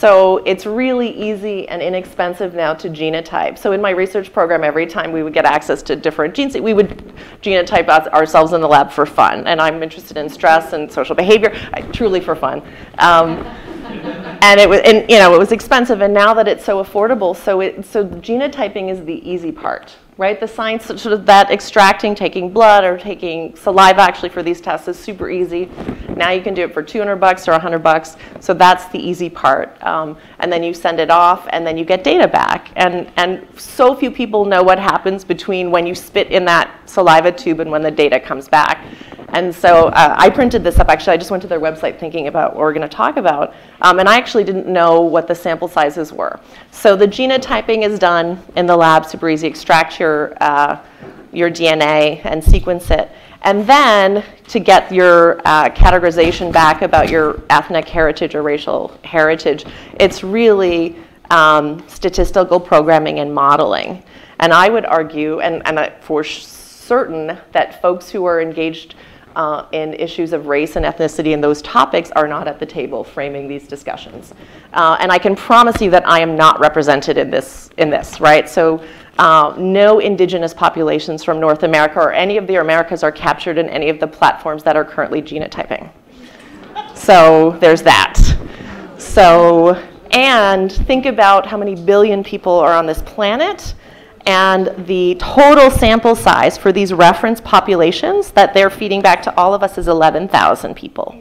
So it's really easy and inexpensive now to genotype. So in my research program, every time we would get access to different genes, we would genotype ourselves in the lab for fun. And I'm interested in stress and social behavior, I, truly for fun. Um, [laughs] and it was, and you know, it was expensive. And now that it's so affordable, so it, so genotyping is the easy part. Right? The science sort of that extracting, taking blood or taking saliva actually for these tests is super easy. Now you can do it for 200 bucks or 100 bucks. So that's the easy part. Um, and then you send it off and then you get data back. And, and so few people know what happens between when you spit in that saliva tube and when the data comes back. And so uh, I printed this up. Actually, I just went to their website thinking about what we're going to talk about. Um, and I actually didn't know what the sample sizes were. So the genotyping is done in the lab to Breezy, extract your, uh, your DNA and sequence it. And then to get your uh, categorization back about your ethnic heritage or racial heritage, it's really um, statistical programming and modeling. And I would argue, and, and for certain, that folks who are engaged uh, in issues of race and ethnicity and those topics are not at the table framing these discussions. Uh, and I can promise you that I am not represented in this, in this right? So uh, no indigenous populations from North America or any of the Americas are captured in any of the platforms that are currently genotyping. So there's that. So, and think about how many billion people are on this planet and the total sample size for these reference populations that they're feeding back to all of us is 11,000 people.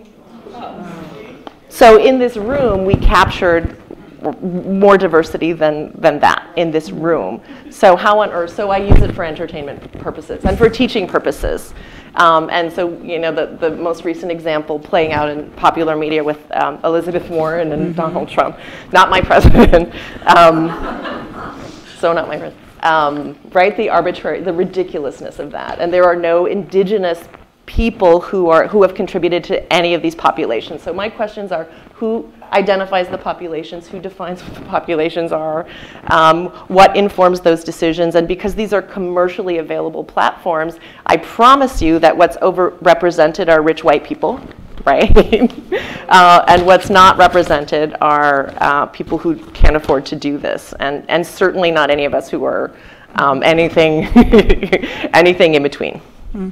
So in this room, we captured more diversity than, than that in this room. So how on earth, so I use it for entertainment purposes and for teaching purposes. Um, and so, you know, the, the most recent example playing out in popular media with um, Elizabeth Warren and mm-hmm. Donald Trump, not my president. Um, so not my president um, right? The arbitrary, the ridiculousness of that. And there are no indigenous people who, are, who have contributed to any of these populations. So my questions are, who identifies the populations, who defines what the populations are, um, what informs those decisions, and because these are commercially available platforms, I promise you that what's overrepresented are rich white people, right? [laughs] uh, and what's not represented are uh, people who can't afford to do this, and, and certainly not any of us who are um, anything, [laughs] anything in between. Mm.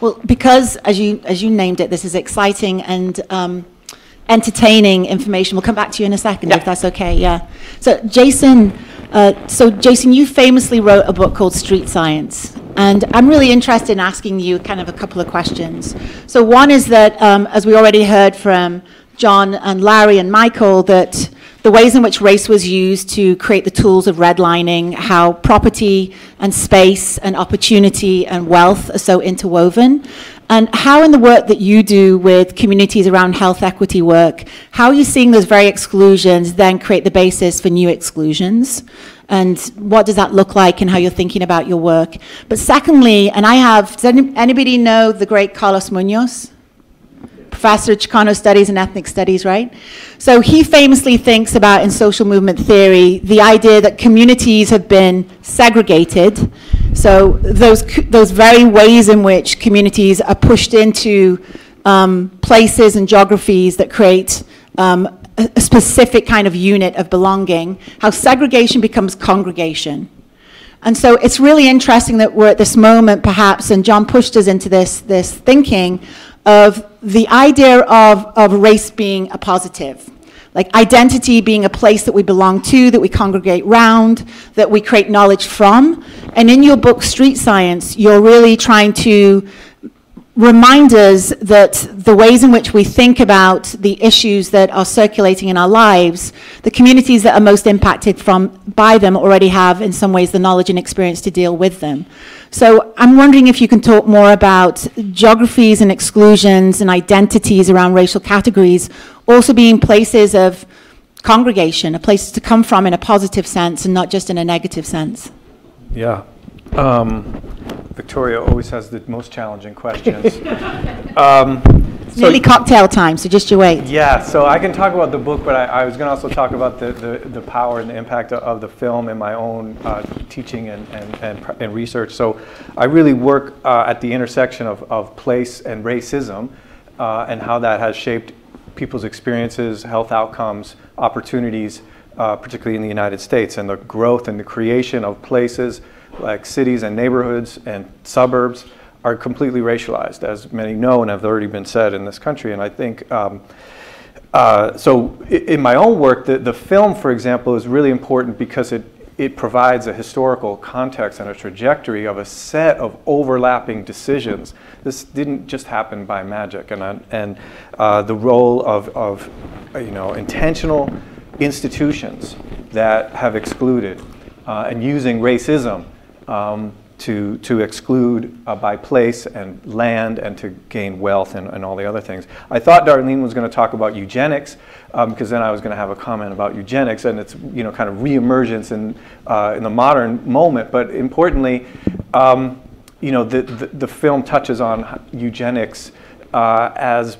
Well, because as you as you named it, this is exciting and um, entertaining information. We'll come back to you in a second if that's okay. Yeah. So Jason, uh, so Jason, you famously wrote a book called Street Science, and I'm really interested in asking you kind of a couple of questions. So one is that, um, as we already heard from John and Larry and Michael, that the ways in which race was used to create the tools of redlining, how property and space and opportunity and wealth are so interwoven, and how in the work that you do with communities around health equity work, how are you seeing those very exclusions then create the basis for new exclusions? And what does that look like and how you're thinking about your work. But secondly, and I have, does anybody know the great Carlos Munoz? Professor of Chicano Studies and Ethnic Studies, right? So he famously thinks about in social movement theory the idea that communities have been segregated. So those, those very ways in which communities are pushed into um, places and geographies that create um, a specific kind of unit of belonging, how segregation becomes congregation. And so it's really interesting that we're at this moment, perhaps, and John pushed us into this, this thinking of the idea of, of race being a positive. Like identity being a place that we belong to, that we congregate round, that we create knowledge from. And in your book, Street Science, you're really trying to remind us that the ways in which we think about the issues that are circulating in our lives, the communities that are most impacted from by them already have, in some ways, the knowledge and experience to deal with them. So I'm wondering if you can talk more about geographies and exclusions and identities around racial categories also being places of congregation, a place to come from in a positive sense and not just in a negative sense. Yeah. Um, Victoria always has the most challenging questions. [laughs] um, it's so nearly cocktail time, so just you wait. Yeah, so I can talk about the book, but I, I was going to also talk about the, the, the, power and the impact of, of the film in my own uh, teaching and, and, and, and, research. So I really work uh, at the intersection of, of place and racism uh, and how that has shaped people's experiences, health outcomes, opportunities, uh, particularly in the United States, and the growth and the creation of places like cities and neighborhoods and suburbs are completely racialized, as many know and have already been said in this country. And I think, um, uh, so in my own work, the, the film, for example, is really important because it, it provides a historical context and a trajectory of a set of overlapping decisions. This didn't just happen by magic, and, and uh, the role of, of uh, you know, intentional institutions that have excluded uh, and using racism um, to, to exclude uh, by place and land and to gain wealth and, and all the other things. I thought Darlene was going to talk about eugenics because then I was going to have a comment about eugenics and its you know kind of reemergence in, uh, in the modern moment. But importantly, um, you know the, the, the film touches on eugenics uh, as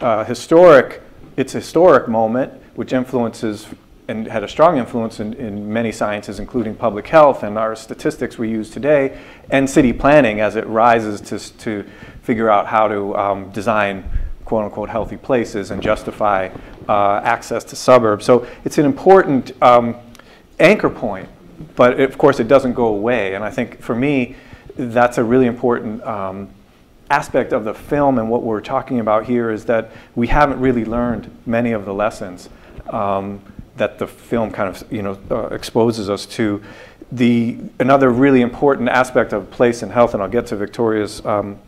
a historic, its historic moment, which influences and had a strong influence in, in many sciences, including public health and our statistics we use today, and city planning as it rises to, to figure out how to um, design quote unquote healthy places and justify uh, access to suburbs. So it's an important um, anchor point, but of course it doesn't go away. And I think for me, that's a really important um, aspect of the film and what we're talking about here is that we haven't really learned many of the lessons um, that the film kind of you know uh, exposes us to. The another really important aspect of place and health, and I'll get to Victoria's um,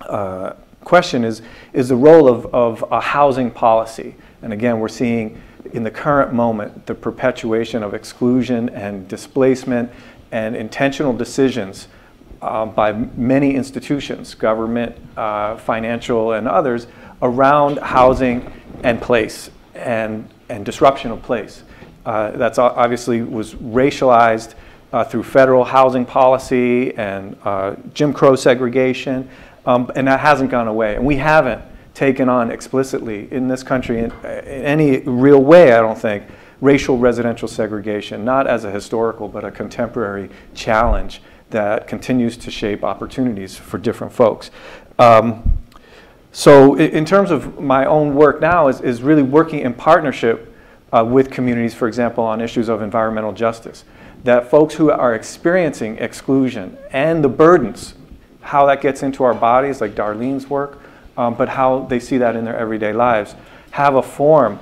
uh, question is is the role of, of a housing policy. And again, we're seeing in the current moment the perpetuation of exclusion and displacement and intentional decisions uh, by many institutions, government, uh, financial, and others, around housing and place and, and disruption of place. Uh, that's obviously was racialized uh, through federal housing policy and uh, Jim Crow segregation, um, and that hasn't gone away. And we haven't taken on explicitly in this country in, in any real way, I don't think, racial residential segregation, not as a historical but a contemporary challenge that continues to shape opportunities for different folks. Um, so in terms of my own work now is, is really working in partnership uh, with communities, for example, on issues of environmental justice. That folks who are experiencing exclusion and the burdens, how that gets into our bodies, like Darlene's work, um, but how they see that in their everyday lives, have a form,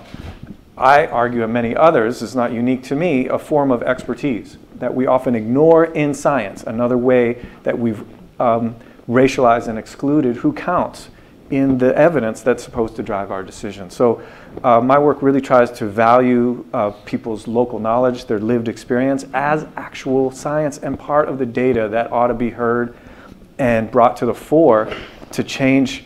I argue, and many others, is not unique to me, a form of expertise that we often ignore in science. Another way that we've um, racialized and excluded who counts in the evidence that's supposed to drive our decisions. So, uh, my work really tries to value uh, people's local knowledge, their lived experience, as actual science and part of the data that ought to be heard and brought to the fore to change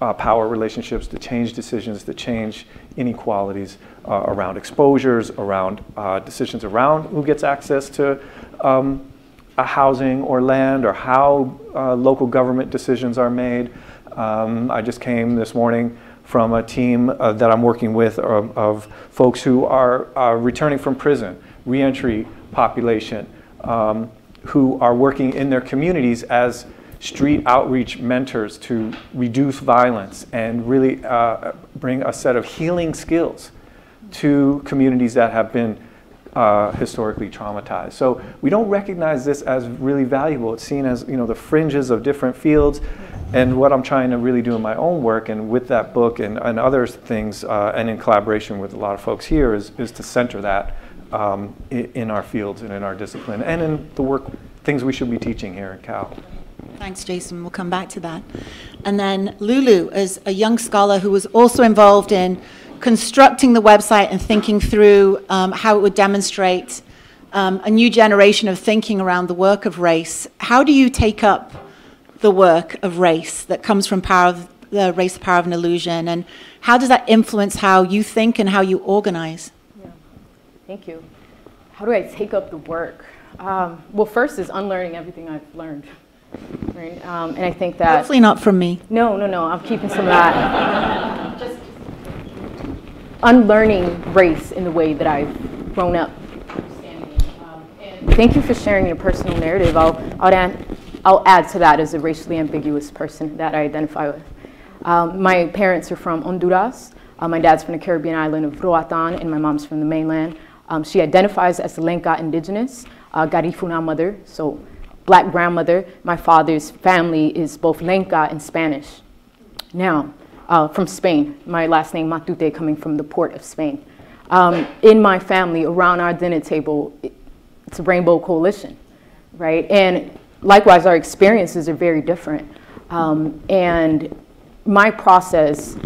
uh, power relationships, to change decisions, to change inequalities uh, around exposures, around uh, decisions around who gets access to um, a housing or land, or how uh, local government decisions are made. Um, I just came this morning from a team uh, that I'm working with of, of folks who are, returning from prison, reentry population, um, who are working in their communities as street outreach mentors to reduce violence and really uh, bring a set of healing skills to communities that have been uh, historically traumatized. So we don't recognize this as really valuable. It's seen as you know the fringes of different fields, and what I'm trying to really do in my own work and with that book and, and other things, uh, and in collaboration with a lot of folks here, is, is to center that um, in, our fields and in our discipline and in the work things we should be teaching here at Cal. Thanks, Jason. We'll come back to that. And then Lulu is a young scholar who was also involved in constructing the website and thinking through um, how it would demonstrate um, a new generation of thinking around the work of race. How do you take up the work of race that comes from power of the race, the power of an illusion, and how does that influence how you think and how you organize? Yeah. Thank you. How do I take up the work? Um, well, first is unlearning everything I've learned. Right? Um, and I think that. Hopefully not from me. No, no, no. I'm keeping some of that. Just unlearning race in the way that I've grown up. Um, and Thank you for sharing your personal narrative. I'll, I'll, add, I'll add to that as a racially ambiguous person that I identify with. Um, my parents are from Honduras. Uh, my dad's from the Caribbean island of Roatan, and my mom's from the mainland. Um, she identifies as Lenca indigenous, uh, Garifuna mother, so black grandmother. My father's family is both Lenca and Spanish. Now, uh, from Spain, my last name Matute coming from the port of Spain. Um, in my family, around our dinner table, It's a rainbow coalition, right? And likewise, our experiences are very different. Um, and my process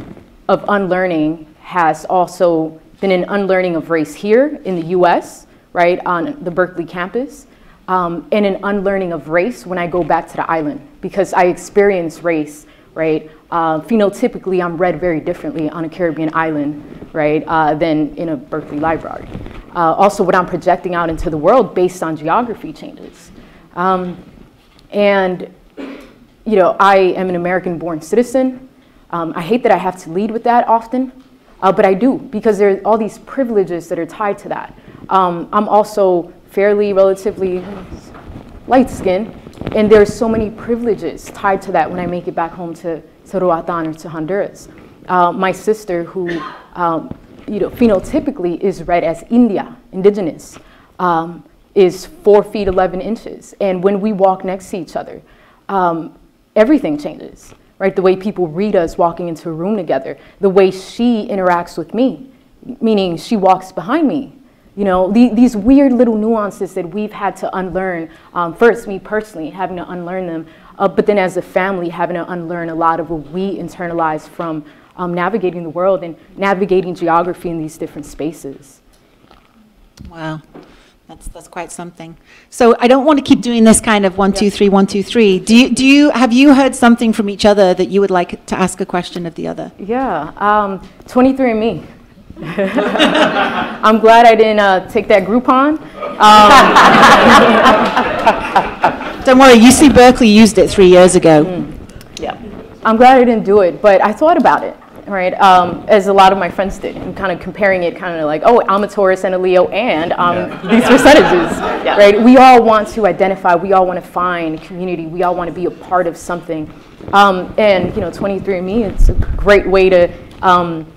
of unlearning has also been an unlearning of race here in the US, right, on the Berkeley campus, um, and an unlearning of race when I go back to the island because I experience race, right? Uh, phenotypically, I'm read very differently on a Caribbean island, right, uh, than in a Berkeley library. Uh, also, what I'm projecting out into the world based on geography changes. Um, and, you know, I am an American born citizen. Um, I hate that I have to lead with that often, uh, but I do because there are all these privileges that are tied to that. Um, I'm also fairly, relatively light skinned, and there's so many privileges tied to that when I make it back home to, to Roatan or to Honduras. Uh, my sister, who um, you know, phenotypically is read as India, indigenous, um, is four feet 11 inches. And when we walk next to each other, um, everything changes, right? The way people read us walking into a room together, the way she interacts with me, meaning she walks behind me. You know, the, these weird little nuances that we've had to unlearn. Um, first, me personally, having to unlearn them, uh, but then as a family, having to unlearn a lot of what we internalize from um, navigating the world and navigating geography in these different spaces. Wow. That's, that's quite something. So I don't want to keep doing this kind of one, two, three, one, two, three. Do you, do you, have you heard something from each other that you would like to ask a question of the other? Yeah, um, 23andMe. [laughs] I'm glad I didn't uh, take that Groupon. Um, [laughs] don't worry, UC Berkeley used it three years ago. Mm. Yeah, I'm glad I didn't do it, but I thought about it, right? Um, as a lot of my friends did, and kind of comparing it, kind of like, oh, I'm a Taurus and a Leo, and um, yeah. [laughs] these percentages, [laughs] yeah. right? We all want to identify, we all want to find community, we all want to be a part of something, um, and you know, 23andMe, it's a great way to um,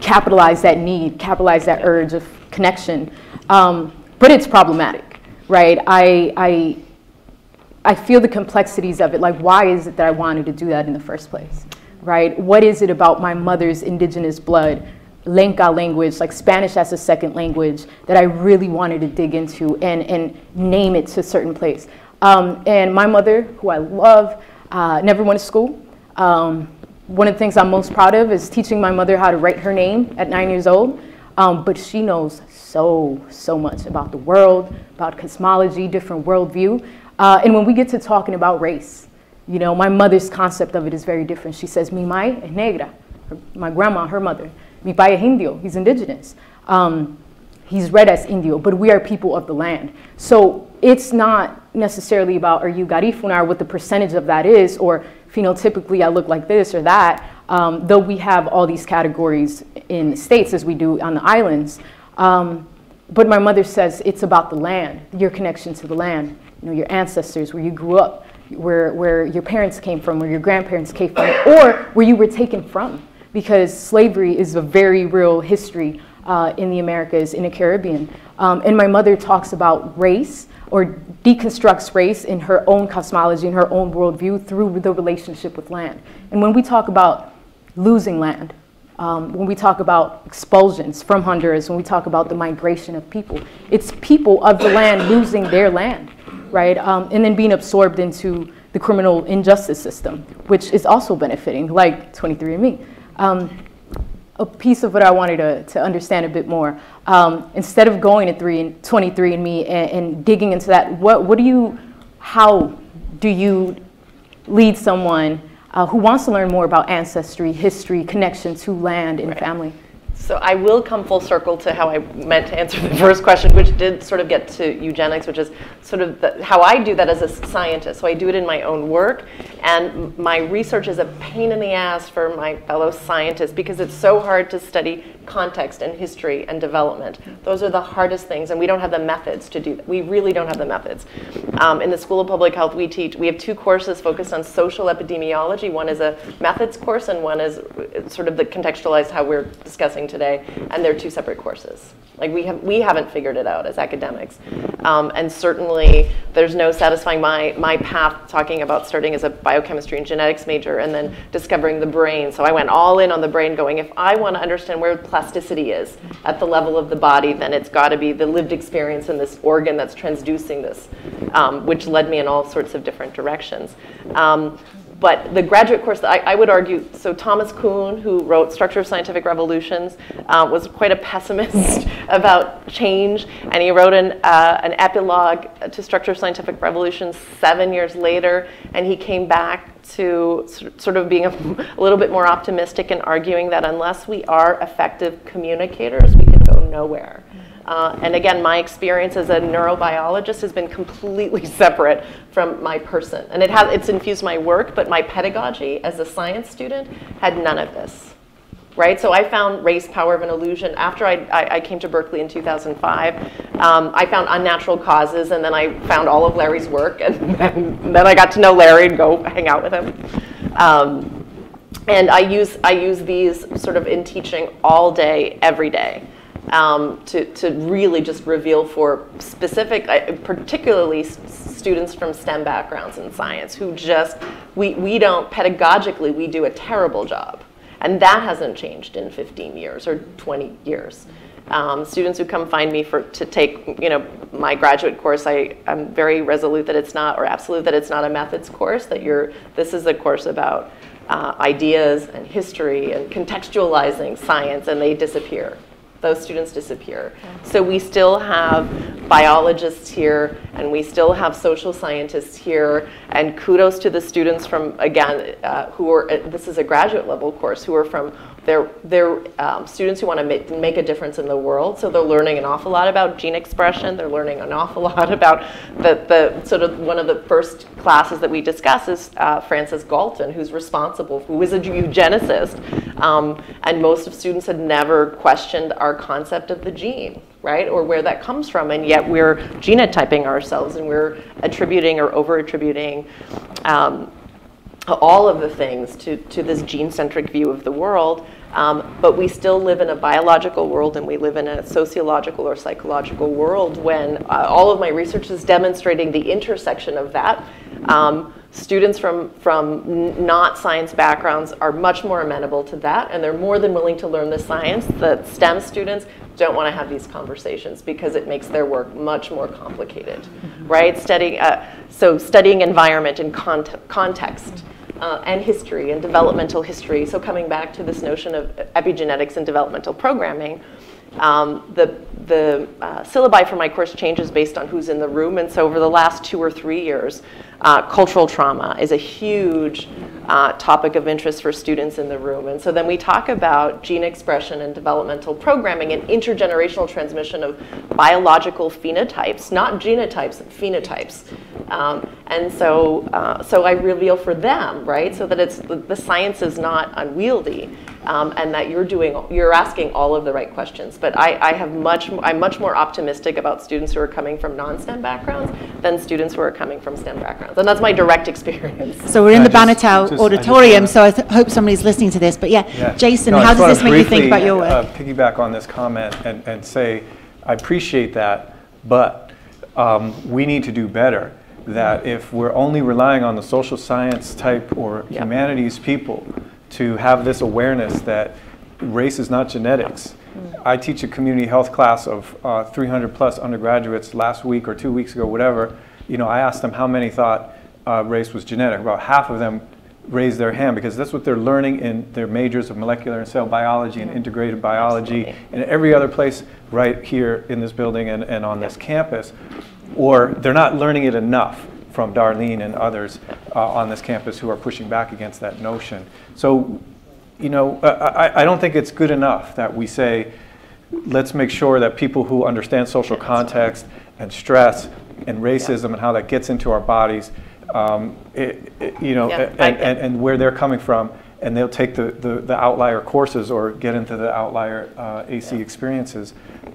capitalize that need, capitalize that urge of connection. Um, but it's problematic, right? I, I, I feel the complexities of it. Like, why is it that I wanted to do that in the first place, right? What is it about my mother's indigenous blood, Lenca language, like Spanish as a second language, that I really wanted to dig into and, and name it to a certain place? Um, and my mother, who I love, uh, never went to school. Um, one of the things I'm most proud of is teaching my mother how to write her name at nine years old. Um, but she knows so, so much about the world, about cosmology, different worldview. Uh, and when we get to talking about race, you know, my mother's concept of it is very different. She says, mi mai es negra, my grandma, her mother. Mi pai es indio, he's indigenous. Um, he's read as Indio, but we are people of the land. So it's not necessarily about are you Garifunar, what the percentage of that is, or phenotypically I look like this or that, um, though we have all these categories in the states as we do on the islands. Um, but my mother says it's about the land, your connection to the land, you know, your ancestors, where you grew up, where, where your parents came from, where your grandparents came from, or where you were taken from. Because slavery is a very real history uh, in the Americas, in the Caribbean. Um, and my mother talks about race or deconstructs race in her own cosmology, in her own worldview through the relationship with land. And when we talk about losing land, um, when we talk about expulsions from Honduras, when we talk about the migration of people, it's people of the land losing their land, right? Um, and then being absorbed into the criminal injustice system, which is also benefiting, like 23andMe. Um, a piece of what I wanted to, to understand a bit more. Um, instead of going to 3 and 23andMe and, and digging into that, what, what do you, how do you lead someone uh, who wants to learn more about ancestry, history, connection to land and right. family? So I will come full circle to how I meant to answer [laughs] the first question, which did sort of get to eugenics, which is sort of the, how I do that as a scientist. So I do it in my own work, and my research is a pain in the ass for my fellow scientists because it's so hard to study context and history and development. Those are the hardest things, and we don't have the methods to do that. We really don't have the methods. Um, in the School of Public Health, we teach, we have two courses focused on social epidemiology. One is a methods course, and one is sort of the contextualized how we're discussing today, and they're two separate courses. Like we have, we haven't figured it out as academics, um, and certainly there's no satisfying my my path talking about starting as a biochemistry and genetics major and then discovering the brain. So I went all in on the brain, going if I want to understand where plasticity is at the level of the body, then it's got to be the lived experience in this organ that's transducing this, um, which led me in all sorts of different directions. Um, but the graduate course, I, I, would argue, so Thomas Kuhn, who wrote Structure of Scientific Revolutions, uh, was quite a pessimist [laughs] about change, and he wrote an, uh, an epilogue to Structure of Scientific Revolutions seven years later, and he came back to sort of being a, [laughs] a little bit more optimistic and arguing that unless we are effective communicators, we can go nowhere. Uh, and again, my experience as a neurobiologist has been completely [laughs] separate from my person. And it has, it's infused my work, but my pedagogy as a science student had none of this. Right? So I found race, power of an illusion after I, I, I came to Berkeley in 2005. Um, I found unnatural causes, and then I found all of Larry's work, [laughs] and then, then I got to know Larry and go hang out with him. Um, and I use, I use these sort of in teaching all day, every day um, to, to really just reveal for specific, particularly students from STEM backgrounds in science who just, we, we don't, pedagogically, we do a terrible job. And that hasn't changed in 15 years or 20 years. Um, students who come find me for to take you know my graduate course I, I'm very resolute that it's not or absolute that it's not a methods course that you're this is a course about uh, ideas and history and contextualizing science and they disappear those students disappear. So we still have biologists here, and we still have social scientists here, and kudos to the students from, again, uh, who are, uh, this is a graduate level course, who are from they're, they're um, students who want to make, make, a difference in the world, so they're learning an awful lot about gene expression. They're learning an awful [laughs] lot about the, the sort of one of the first classes that we discuss is uh, Francis Galton, who's responsible, who is a eugenicist, um, and most of students had never questioned our concept of the gene, right, or where that comes from, and yet we're genotyping ourselves and we're attributing or over attributing. Um, all of the things to, to this gene-centric view of the world um, but we still live in a biological world and we live in a sociological or psychological world when uh, all of my research is demonstrating the intersection of that. Um, students from, from not science backgrounds are much more amenable to that and they're more than willing to learn the science. The STEM students don't want to have these conversations because it makes their work much more complicated, right? Studying, uh, so studying environment and cont context uh, and history and developmental history. So coming back to this notion of epigenetics and developmental programming, um, the, the uh, syllabi for my course changes based on who's in the room. And so over the last two or three years, uh, cultural trauma is a huge uh, topic of interest for students in the room. And so then we talk about gene expression and developmental programming and intergenerational transmission of biological phenotypes, not genotypes, phenotypes. Um, and so, uh, so I reveal for them, right, so that it's the, the science is not unwieldy um, and that you're doing, you're asking all of the right questions. But I, I have much, I'm much more optimistic about students who are coming from non-STEM backgrounds than students who are coming from STEM backgrounds. And that's my direct experience. So we're in I the just- Banatao just- I just auditorium, so I th- hope somebody's listening to this. But yeah, Yeah. Jason, No, how does this make you think about your work? uh, Piggyback on this comment and, and say, I appreciate that, but um, we need to do better. That if we're only relying on the social science type or Yeah. humanities people to have this awareness that race is not genetics. I teach a community health class of uh, 300 plus undergraduates last week or two weeks ago, whatever. You know, I asked them how many thought uh, race was genetic. About half of them raised their hand because that's what they're learning in their majors of molecular and cell biology and integrated biology Absolutely. and every other place right here in this building and, and on this campus. Or they're not learning it enough from Darlene and others uh, on this campus who are pushing back against that notion. So, you know, I, I- don't think it's good enough that we say, let's make sure that people who understand social context and stress and racism and how that gets into our bodies, um, it, it- you know, Yeah, and, I- and, and where they're coming from, and they'll take the, the, the outlier courses or get into the outlier uh, AC experiences.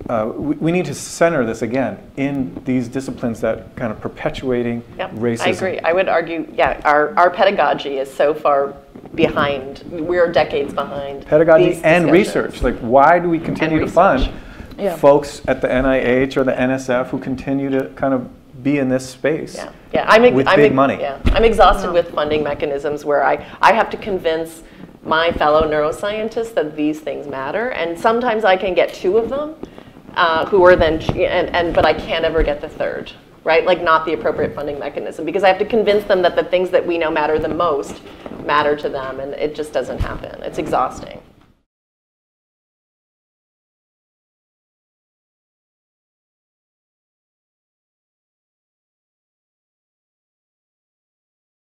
Uh, we, we need to center this again in these disciplines that kind of perpetuating Yep, racism. I agree. I would argue, yeah, our, our pedagogy is so far behind, we're decades behind. Pedagogy these and research. Like, why do we continue to fund. Yeah. folks at the NIH or the NSF who continue to kind of be in this space? Yeah, yeah, I'm, ex- With I'm big ex- money. Yeah, I'm exhausted with funding mechanisms where I, I have to convince my fellow neuroscientists that these things matter, and sometimes I can get two of them, uh, who are then, and, and but I can't ever get the third, right? Like not the appropriate funding mechanism because I have to convince them that the things that we know matter the most matter to them, and it just doesn't happen. It's exhausting.